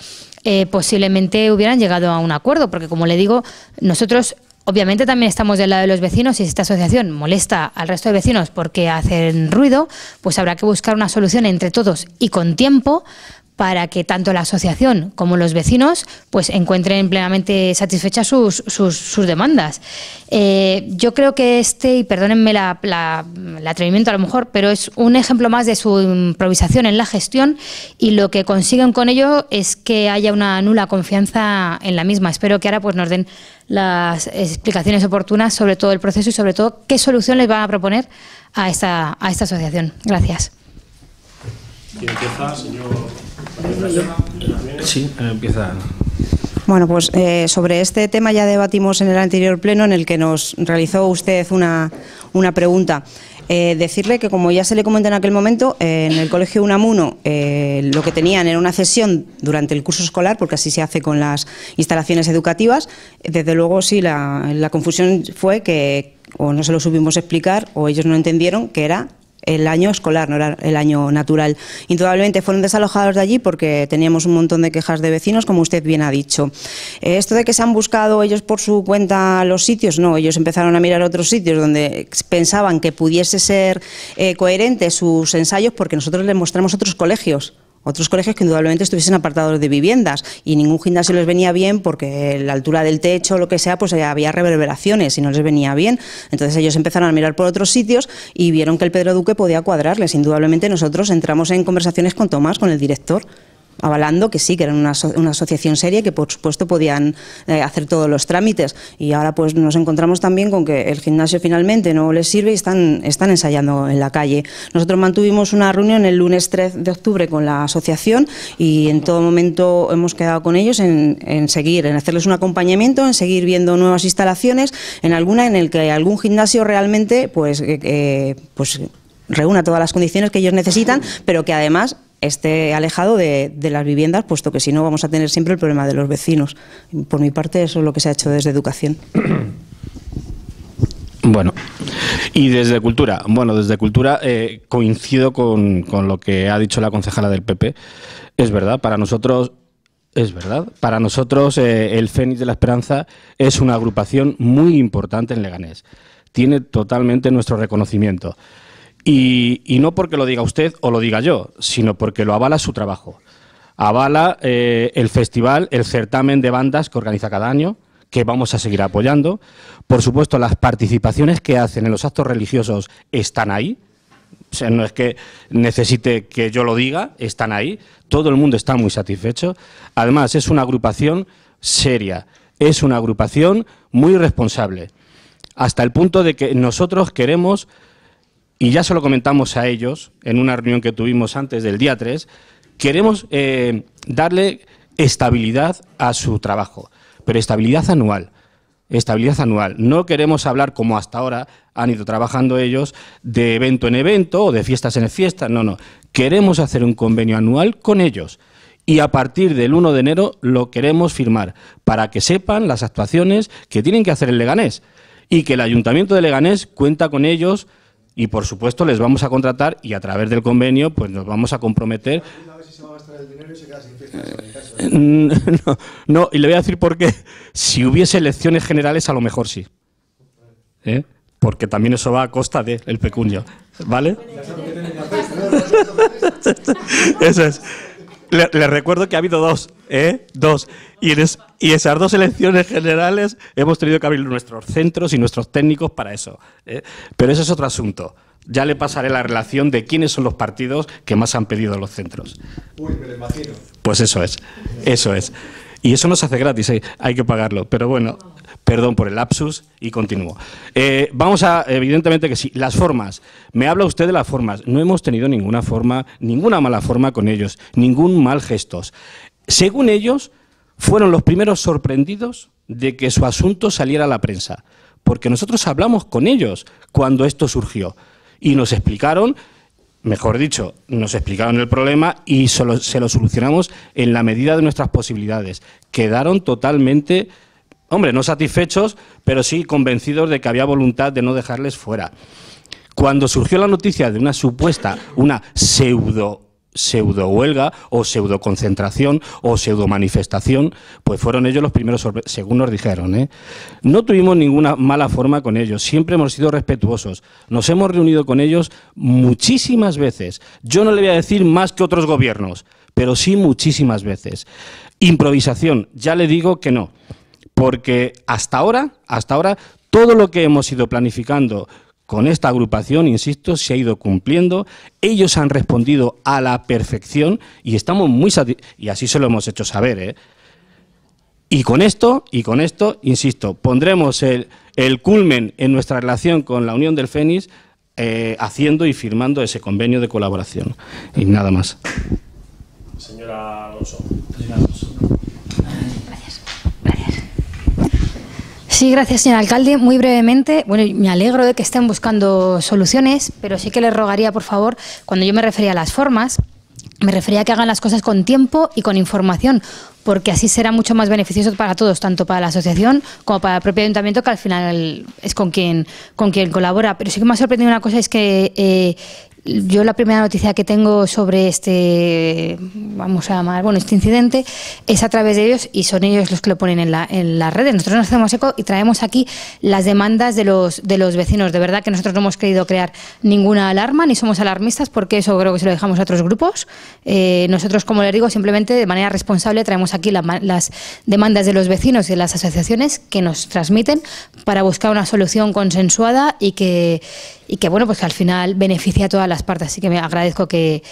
eh, posiblemente hubieran llegado a un acuerdo, porque como le digo, nosotros obviamente también estamos del lado de los vecinos y si esta asociación molesta al resto de vecinos porque hacen ruido, pues habrá que buscar una solución entre todos y con tiempo para que tanto la asociación como los vecinos pues encuentren plenamente satisfechas sus, sus, demandas. Eh, yo creo que este, y perdónenme la- el atrevimiento a lo mejor, pero es un ejemplo más de su improvisación en la gestión y lo que consiguen con ello es que haya una nula confianza en la misma. Espero que ahora pues nos den las explicaciones oportunas sobre todo el proceso y sobre todo qué solución les van a proponer a esta, a esta asociación. Gracias. ¿Quién empieza, señor? Sí, empieza. Bueno, pues eh, sobre este tema ya debatimos en el anterior pleno en el que nos realizó usted una, una pregunta. Eh, decirle que, como ya se le comentó en aquel momento, eh, en el Colegio Unamuno eh, lo que tenían era una cesión durante el curso escolar, porque así se hace con las instalaciones educativas. Desde luego, sí, la, la confusión fue que o no se lo supimos explicar o ellos no entendieron que era el año escolar, no era el año natural. Indudablemente fueron desalojados de allí porque teníamos un montón de quejas de vecinos, como usted bien ha dicho. Eh, esto de que se han buscado ellos por su cuenta los sitios, no, ellos empezaron a mirar otros sitios donde pensaban que pudiese ser eh, coherente sus ensayos porque nosotros les mostramos otros colegios otros colegios que indudablemente estuviesen apartados de viviendas y ningún gimnasio les venía bien porque la altura del techo o lo que sea, pues había reverberaciones y no les venía bien. Entonces ellos empezaron a mirar por otros sitios y vieron que el Pedro Duque podía cuadrarles. Indudablemente nosotros entramos en conversaciones con Tomás, con el director, avalando que sí, que eran una, asociación seria que por supuesto podían eh, hacer todos los trámites. Y ahora pues nos encontramos también con que el gimnasio finalmente no les sirve y están, están ensayando en la calle. Nosotros mantuvimos una reunión el lunes 3 de octubre con la asociación y en todo momento hemos quedado con ellos en, seguir, en hacerles un acompañamiento, en seguir viendo nuevas instalaciones, en alguna en el que algún gimnasio realmente pues, eh, eh, pues reúna todas las condiciones que ellos necesitan, pero que además esté alejado de, las viviendas, puesto que si no vamos a tener siempre el problema de los vecinos. Por mi parte, eso es lo que se ha hecho desde educación. Bueno, y desde Cultura, bueno, desde Cultura eh, coincido con, lo que ha dicho la concejala del PP. Es verdad, para nosotros, es verdad, para nosotros eh, el Fénix de la Esperanza es una agrupación muy importante en Leganés. Tiene totalmente nuestro reconocimiento. Y, no porque lo diga usted o lo diga yo, sino porque lo avala su trabajo. Avala eh, el festival, el certamen de bandas que organiza cada año, que vamos a seguir apoyando. Por supuesto, las participaciones que hacen en los actos religiosos están ahí. No es que necesite que yo lo diga, están ahí. Todo el mundo está muy satisfecho. Además, es una agrupación seria, es una agrupación muy responsable, hasta el punto de que nosotros queremos y ya se lo comentamos a ellos en una reunión que tuvimos antes del día 3, queremos eh, darle estabilidad a su trabajo, pero estabilidad anual. Estabilidad anual. No queremos hablar como hasta ahora han ido trabajando ellos de evento en evento o de fiestas en fiestas. No, no. Queremos hacer un convenio anual con ellos y a partir del 1 de enero lo queremos firmar para que sepan las actuaciones que tienen que hacer el Leganés y que el Ayuntamiento de Leganés cuenta con ellos y por supuesto les vamos a contratar y a través del convenio pues nos vamos a comprometer no, no, y le voy a decir por qué. Si hubiese elecciones generales, a lo mejor sí. ¿Eh? Porque también eso va a costa del el pecunio. ¿Vale? eso es. Le, recuerdo que ha habido dos, ¿eh? Dos. Y, en y esas dos elecciones generales hemos tenido que abrir nuestros centros y nuestros técnicos para eso. ¿eh? Pero ese es otro asunto. Ya le pasaré la relación de quiénes son los partidos que más han pedido los centros. Uy, me lo imagino. Pues eso es, eso es. Y eso no se hace gratis, ¿eh? hay que pagarlo. Pero bueno, Perdón por el lapsus y continúo. Eh, vamos a, evidentemente que sí, las formas. Me habla usted de las formas. No hemos tenido ninguna forma, ninguna mala forma con ellos, ningún mal gestos. Según ellos, fueron los primeros sorprendidos de que su asunto saliera a la prensa, porque nosotros hablamos con ellos cuando esto surgió y nos explicaron mejor dicho, nos explicaron el problema y se lo solucionamos en la medida de nuestras posibilidades. Quedaron totalmente hombre, no satisfechos, pero sí convencidos de que había voluntad de no dejarles fuera. Cuando surgió la noticia de una supuesta, una pseudo pseudo huelga o pseudo concentración o pseudo manifestación, pues fueron ellos los primeros, según nos dijeron. ¿eh? No tuvimos ninguna mala forma con ellos, siempre hemos sido respetuosos. Nos hemos reunido con ellos muchísimas veces. Yo no le voy a decir más que otros gobiernos, pero sí muchísimas veces. Improvisación, ya le digo que no porque hasta ahora, hasta ahora, todo lo que hemos ido planificando con esta agrupación, insisto, se ha ido cumpliendo. Ellos han respondido a la perfección y estamos muy satisfechos. Y así se lo hemos hecho saber. ¿eh? Y con esto, y con esto, insisto, pondremos el, culmen en nuestra relación con la Unión del Fénix eh, haciendo y firmando ese convenio de colaboración. Y nada más. Señora Alonso. Sí, gracias, señor alcalde. Muy brevemente, bueno, me alegro de que estén buscando soluciones, pero sí que les rogaría, por favor, cuando yo me refería a las formas, me refería a que hagan las cosas con tiempo y con información, porque así será mucho más beneficioso para todos, tanto para la asociación como para el propio ayuntamiento, que al final es con quien, con quien colabora. Pero sí que me ha sorprendido una cosa, es que eh, yo la primera noticia que tengo sobre este, vamos a llamar, bueno, este incidente es a través de ellos y son ellos los que lo ponen en, la, en las redes. Nosotros nos hacemos eco y traemos aquí las demandas de los, de los vecinos. De verdad que nosotros no hemos querido crear ninguna alarma ni somos alarmistas porque eso creo que se lo dejamos a otros grupos. Eh, nosotros, como les digo, simplemente de manera responsable traemos aquí las demandas de los vecinos y de las asociaciones que nos transmiten para buscar una solución consensuada y que, y que bueno, pues que al final beneficie a todas las partes. Así que me agradezco que,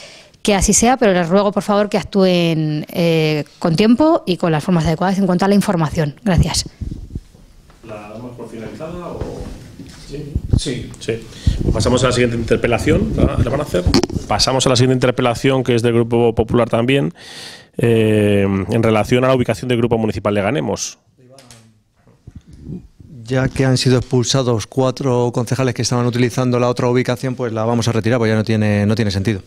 que así sea, pero les ruego por favor que actúen eh, con tiempo y con las formas adecuadas en cuanto a la información. Gracias. ¿La damos por finalizada o...? Sí. Sí. Pues pasamos a la siguiente interpelación. ¿La, la van a hacer? Pasamos a la siguiente interpelación, que es del Grupo Popular también, eh, en relación a la ubicación del Grupo Municipal de Ganemos. Ya que han sido expulsados cuatro concejales que estaban utilizando la otra ubicación, pues la vamos a retirar, pues ya no tiene, no tiene sentido.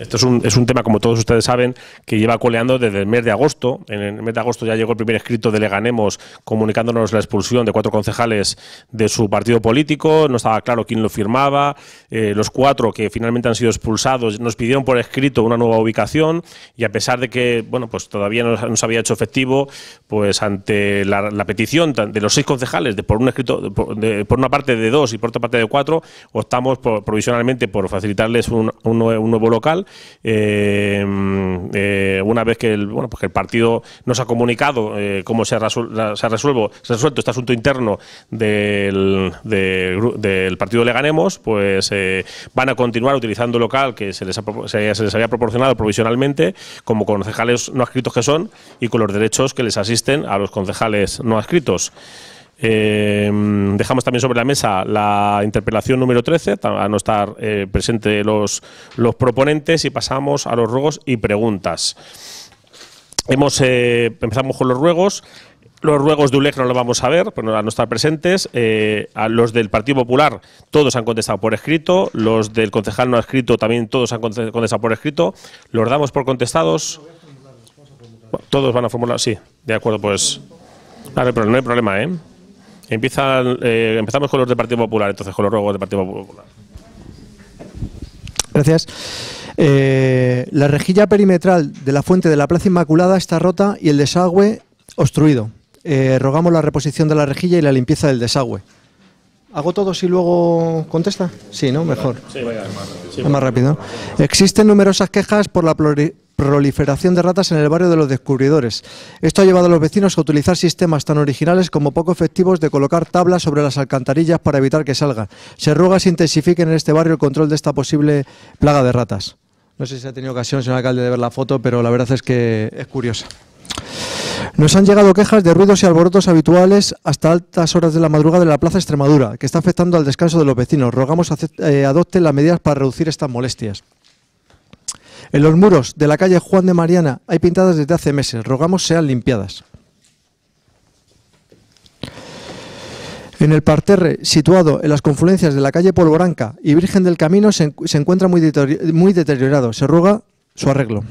Esto es un, es un tema, como todos ustedes saben, que lleva coleando desde el mes de agosto. En el mes de agosto ya llegó el primer escrito de Leganemos comunicándonos la expulsión de cuatro concejales de su partido político. No estaba claro quién lo firmaba. Eh, los cuatro que finalmente han sido expulsados nos pidieron por escrito una nueva ubicación y a pesar de que bueno, pues todavía no, no se había hecho efectivo, pues ante la, la petición de los seis concejales de por un escrito, por, de, por una parte de dos y por otra parte de cuatro, optamos por, provisionalmente por facilitarles un, un, un nuevo local. Eh, eh, una vez que el, bueno, pues que el partido nos ha comunicado eh, cómo se ha, se, ha resuelvo- se ha resuelto este asunto interno del, de gru- del partido Leganemos, pues eh, van a continuar utilizando el local que se les, ha se, se les había proporcionado provisionalmente como concejales no adscritos que son y con los derechos que les asisten a los concejales no adscritos. Eh, dejamos también sobre la mesa la interpelación número 13, ta- a no estar eh, los, los proponentes, y pasamos a los ruegos y preguntas. Hemos, eh, empezamos con los ruegos. Los ruegos de ULEG no los vamos a ver, pues a no estar presentes. Eh, a los del Partido Popular, todos han contestado por escrito. Los del concejal no escrito, también todos han conte- contestado por escrito. ¿Los damos por contestados? Todos van a formular, sí, de acuerdo, pues. Pero no hay problema, ¿eh? Empiezan, eh, empezamos con los del Partido Popular, entonces con los ruegos del Partido Popular. Gracias. Eh, la rejilla perimetral de la fuente de la Plaza Inmaculada está rota y el desagüe obstruido. Eh, rogamos la reposición de la rejilla y la limpieza del desagüe. ¿Hago todo si luego contesta? Sí, ¿no? Mejor. Sí, vaya, Es más rápido. Existen numerosas quejas por la proliferación de ratas en el barrio de los descubridores. Esto ha llevado a los vecinos a utilizar sistemas tan originales como poco efectivos de colocar tablas sobre las alcantarillas para evitar que salgan. Se ruega se intensifique en este barrio el control de esta posible plaga de ratas. No sé si ha tenido ocasión, señor alcalde, de ver la foto, pero la verdad es que es curiosa. Nos han llegado quejas de ruidos y alborotos habituales hasta altas horas de la madrugada en la Plaza Extremadura, que está afectando al descanso de los vecinos. Rogamos eh, adopten las medidas para reducir estas molestias. En los muros de la calle Juan de Mariana hay pintadas desde hace meses. Rogamos sean limpiadas. En el parterre, situado en las confluencias de la calle Polvoranca y Virgen del Camino, se, encu- se encuentra muy, muy deteriorado. Se ruega su arreglo.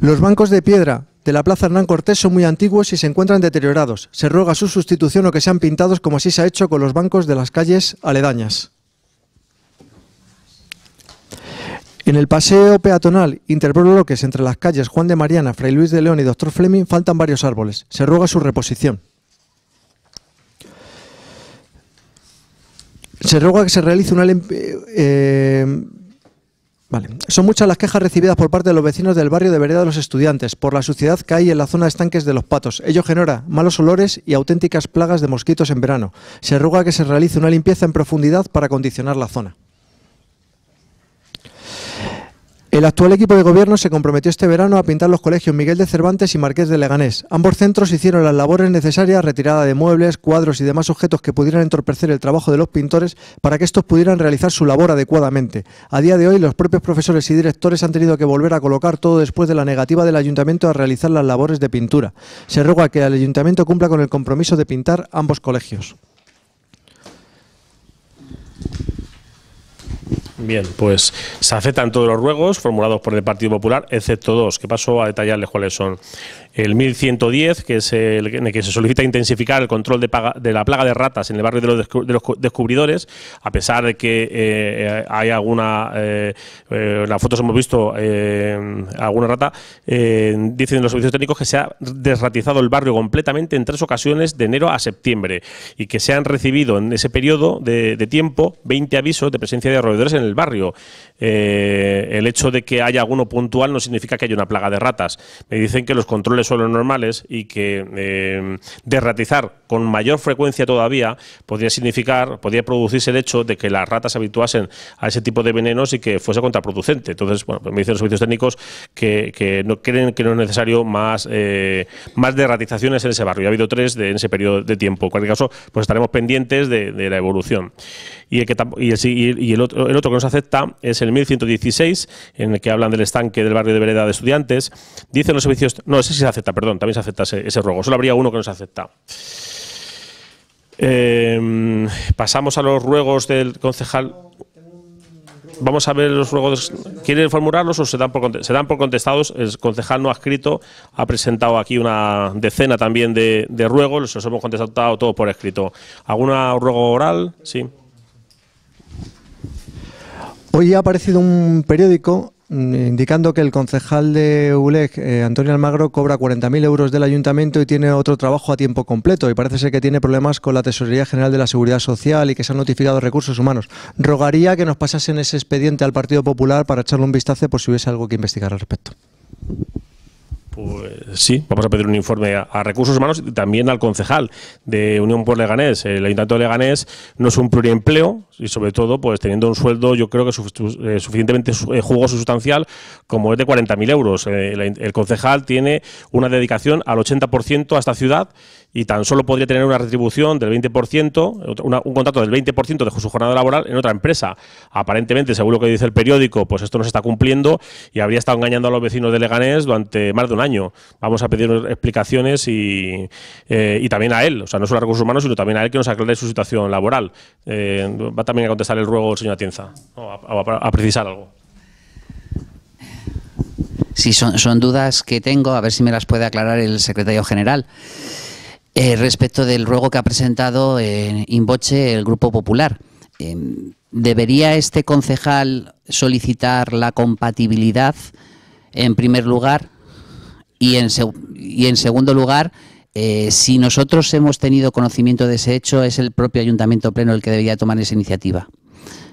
Los bancos de piedra de la Plaza Hernán Cortés son muy antiguos y se encuentran deteriorados. Se ruega su sustitución o que sean pintados como así se ha hecho con los bancos de las calles aledañas. En el paseo peatonal interbloques entre las calles Juan de Mariana, Fray Luis de León y Doctor Fleming faltan varios árboles. Se ruega su reposición. Se ruega que se realice una limp- eh, Vale. Son muchas las quejas recibidas por parte de los vecinos del barrio de Vereda de los Estudiantes por la suciedad que hay en la zona de estanques de los patos. Ello genera malos olores y auténticas plagas de mosquitos en verano. Se ruega que se realice una limpieza en profundidad para acondicionar la zona. El actual equipo de gobierno se comprometió este verano a pintar los colegios Miguel de Cervantes y Marqués de Leganés. Ambos centros hicieron las labores necesarias, retirada de muebles, cuadros y demás objetos que pudieran entorpecer el trabajo de los pintores para que estos pudieran realizar su labor adecuadamente. A día de hoy, los propios profesores y directores han tenido que volver a colocar todo después de la negativa del ayuntamiento a realizar las labores de pintura. Se ruega que el ayuntamiento cumpla con el compromiso de pintar ambos colegios. Bien, pues se aceptan todos los ruegos formulados por el Partido Popular, excepto dos, que paso a detallarles cuáles son. El 1110, que es el en el que se solicita intensificar el control de, paga- de la plaga de ratas en el barrio de los, descu- de los cu- descubridores, a pesar de que eh, hay alguna, eh, eh, en las fotos hemos visto eh, alguna rata, eh, dicen los servicios técnicos que se ha desratizado el barrio completamente en tres ocasiones de enero a septiembre y que se han recibido en ese periodo de, de tiempo 20 avisos de presencia de roedores en el barrio. Eh, el hecho de que haya alguno puntual no significa que haya una plaga de ratas. Me dicen que los controles son los normales y que eh, derratizar con mayor frecuencia todavía podría significar, podría producirse el hecho de que las ratas se habituasen a ese tipo de venenos y que fuese contraproducente. Entonces, bueno, pues me dicen los servicios técnicos que, que no creen que no es necesario más, eh, más derratizaciones en ese barrio. Ya ha habido tres de, en ese periodo de tiempo. En cualquier caso, pues estaremos pendientes de, la evolución. Y el, que y el, otro, el otro que nos acepta es el 1116, en el que hablan del estanque del barrio de Vereda de Estudiantes. Dicen los servicios. No, ese sí acepta, perdón, también se acepta ese, ruego. Solo habría uno que no se acepta. Eh, pasamos a los ruegos del concejal. Vamos a ver los ruegos. ¿Quieren formularlos o se dan por, se dan por contestados? El concejal no escrito ha presentado aquí una decena también de, de ruegos. Los hemos contestado todos por escrito. ¿Alguna ruego oral? Sí. Hoy ha aparecido un periódico indicando que el concejal de ULEC, eh, Antonio Almagro, cobra 40.000 euros del ayuntamiento y tiene otro trabajo a tiempo completo. Y parece ser que tiene problemas con la Tesorería General de la Seguridad Social y que se han notificado recursos humanos. Rogaría que nos pasasen ese expediente al Partido Popular para echarle un vistazo por si hubiese algo que investigar al respecto. Pues sí, vamos a pedir un informe a, Recursos Humanos y también al concejal de Unión por Leganés. El Ayuntamiento de Leganés no es un pluriempleo y sobre todo pues teniendo un sueldo yo creo que su- eh, suficientemente su- eh, jugoso y sustancial como es de 40.000 euros. Eh, el, concejal tiene una dedicación al 80% a esta ciudad y tan solo podría tener una retribución del 20%, otro- una- un contrato del 20% de su jornada laboral en otra empresa. Aparentemente, según lo que dice el periódico, pues esto no se está cumpliendo y habría estado engañando a los vecinos de Leganés durante más de un año. Vamos a pedir explicaciones y, eh, y también a él, o sea, no solo a recursos humanos, sino también a él que nos aclare su situación laboral. Eh, va también a contestar el ruego el señor Atienza, o a, precisar algo. Sí, son, dudas que tengo, a ver si me las puede aclarar el secretario general. Eh, respecto del ruego que ha presentado en Inboche el Grupo Popular. Eh, ¿Debería este concejal solicitar la compatibilidad en primer lugar? Y en, segundo lugar, eh, si nosotros hemos tenido conocimiento de ese hecho, es el propio Ayuntamiento Pleno el que debería tomar esa iniciativa.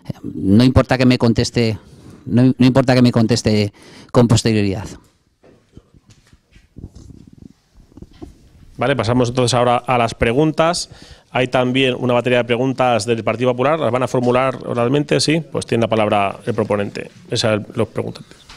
Eh, No importa que me conteste, no, importa que me conteste con posterioridad. Vale, pasamos entonces ahora a las preguntas. Hay también una batería de preguntas del Partido Popular. ¿Las van a formular oralmente? Sí, pues tiene la palabra el proponente. Esa los preguntantes.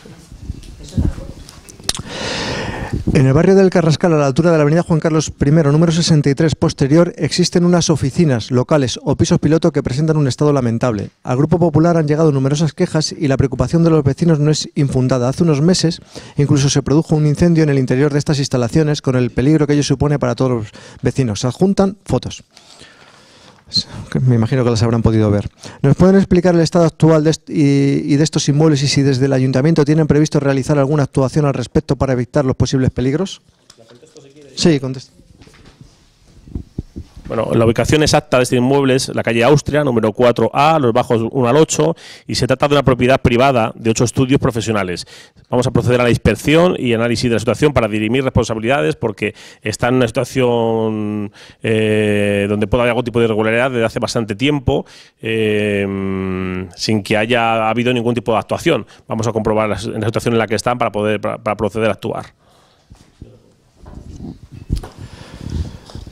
En el barrio del Carrascal, a la altura de la avenida Juan Carlos I, número 63 posterior, existen unas oficinas locales o pisos piloto que presentan un estado lamentable. Al Grupo Popular han llegado numerosas quejas y la preocupación de los vecinos no es infundada. Hace unos meses incluso se produjo un incendio en el interior de estas instalaciones con el peligro que ello supone para todos los vecinos. Se adjuntan fotos. Me imagino que las habrán podido ver. ¿Nos pueden explicar el estado actual de y, y de estos inmuebles y si desde el ayuntamiento tienen previsto realizar alguna actuación al respecto para evitar los posibles peligros? Sí, contesta. Bueno, la ubicación exacta de este inmueble es la calle Austria, número 4A, los bajos 1 al 8, y se trata de una propiedad privada de ocho estudios profesionales. Vamos a proceder a la inspección y análisis de la situación para dirimir responsabilidades, porque está en una situación eh, donde puede haber algún tipo de irregularidad desde hace bastante tiempo, eh, sin que haya habido ningún tipo de actuación. Vamos a comprobar la, la situación en la que están para poder para- para proceder a actuar.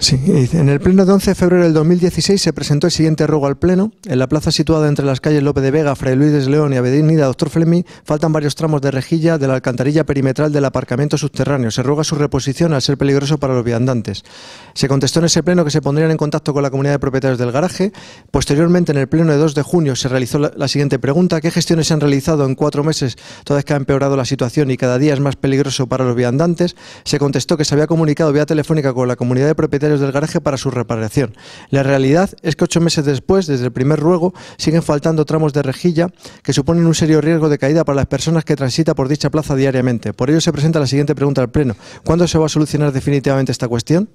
En el pleno de 11 de febrero del 2016 se presentó el siguiente ruego al pleno. En la plaza situada entre las calles Lope de Vega, Fray Luis de León y Avenida Doctor Fleming faltan varios tramos de rejilla de la alcantarilla perimetral del aparcamiento subterráneo. Se ruega su reposición al ser peligroso para los viandantes. Se contestó en ese pleno que se pondrían en contacto con la comunidad de propietarios del garaje. Posteriormente, en el pleno de 2 de junio, se realizó la, la siguiente pregunta. ¿Qué gestiones se han realizado en cuatro meses, toda vez que ha empeorado la situación y cada día es más peligroso para los viandantes? Se contestó que se había comunicado vía telefónica con la comunidad de propietarios del garaje para su reparación. La realidad es que ocho meses después, desde el primer ruego, siguen faltando tramos de rejilla que suponen un serio riesgo de caída para las personas que transitan por dicha plaza diariamente. Por ello se presenta la siguiente pregunta al Pleno. ¿Cuándo se va a solucionar definitivamente esta cuestión?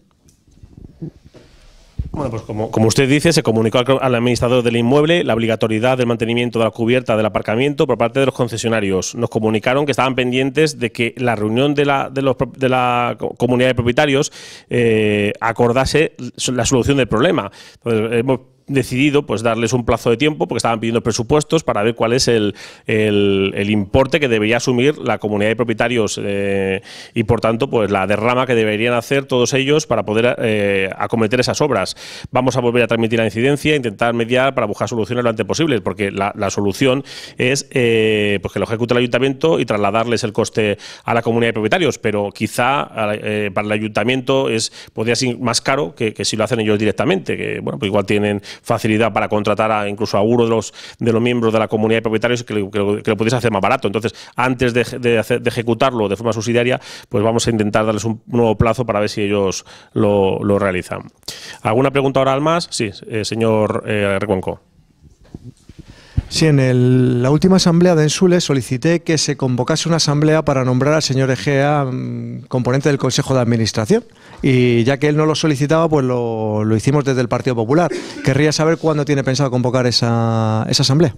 Bueno, pues como, como, usted dice, se comunicó al, administrador del inmueble la obligatoriedad del mantenimiento de la cubierta del aparcamiento por parte de los concesionarios. Nos comunicaron que estaban pendientes de que la reunión de la, de los, de la comunidad de propietarios eh, acordase la solución del problema. Entonces, hemos decidido pues darles un plazo de tiempo porque estaban pidiendo presupuestos para ver cuál es el, el, importe que debería asumir la comunidad de propietarios eh, y por tanto pues la derrama que deberían hacer todos ellos para poder eh, acometer esas obras. Vamos a volver a transmitir la incidencia, intentar mediar para buscar soluciones lo antes posible porque la, la solución es eh, pues que lo ejecute el ayuntamiento y trasladarles el coste a la comunidad de propietarios, pero quizá eh, para el ayuntamiento es podría ser más caro que, que si lo hacen ellos directamente, que bueno pues igual tienen facilidad para contratar a, incluso a uno de los, de los miembros de la comunidad de propietarios que, lo, que, lo, pudiese hacer más barato. Entonces, antes de, de, de, ejecutarlo de forma subsidiaria, pues vamos a intentar darles un nuevo plazo para ver si ellos lo, lo realizan. ¿Alguna pregunta oral más? Sí, eh, señor eh, Recuenco. Sí, en el, la última asamblea de Ensules solicité que se convocase una asamblea para nombrar al señor Egea mmm, componente del Consejo de Administración. Y ya que él no lo solicitaba, pues lo, lo hicimos desde el Partido Popular. Querría saber cuándo tiene pensado convocar esa, esa asamblea.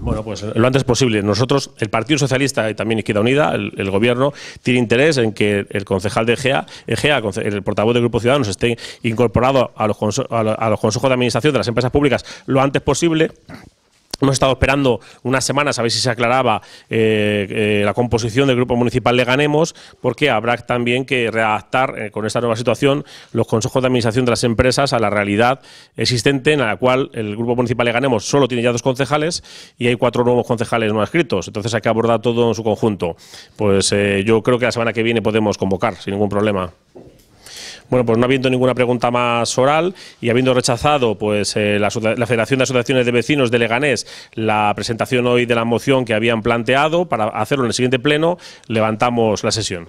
Bueno, pues lo antes posible. Nosotros, el Partido Socialista y también Izquierda Unida, el, el gobierno, tiene interés en que el concejal de EGEA, EGEA, el portavoz del Grupo Ciudadanos, esté incorporado a los, a los consejos de administración de las empresas públicas lo antes posible. Hemos estado esperando unas semanas a ver si se aclaraba eh, eh, la composición del Grupo Municipal de Ganemos, porque habrá también que redactar eh, con esta nueva situación los consejos de administración de las empresas a la realidad existente, en la cual el Grupo Municipal de Ganemos solo tiene ya dos concejales y hay cuatro nuevos concejales no escritos. Entonces hay que abordar todo en su conjunto. Pues yo creo que la semana que viene podemos convocar sin ningún problema. Bueno, pues no habiendo ninguna pregunta más oral y habiendo rechazado pues eh, la, la, Federación de Asociaciones de Vecinos de Leganés la presentación hoy de la moción que habían planteado para hacerlo en el siguiente pleno, levantamos la sesión.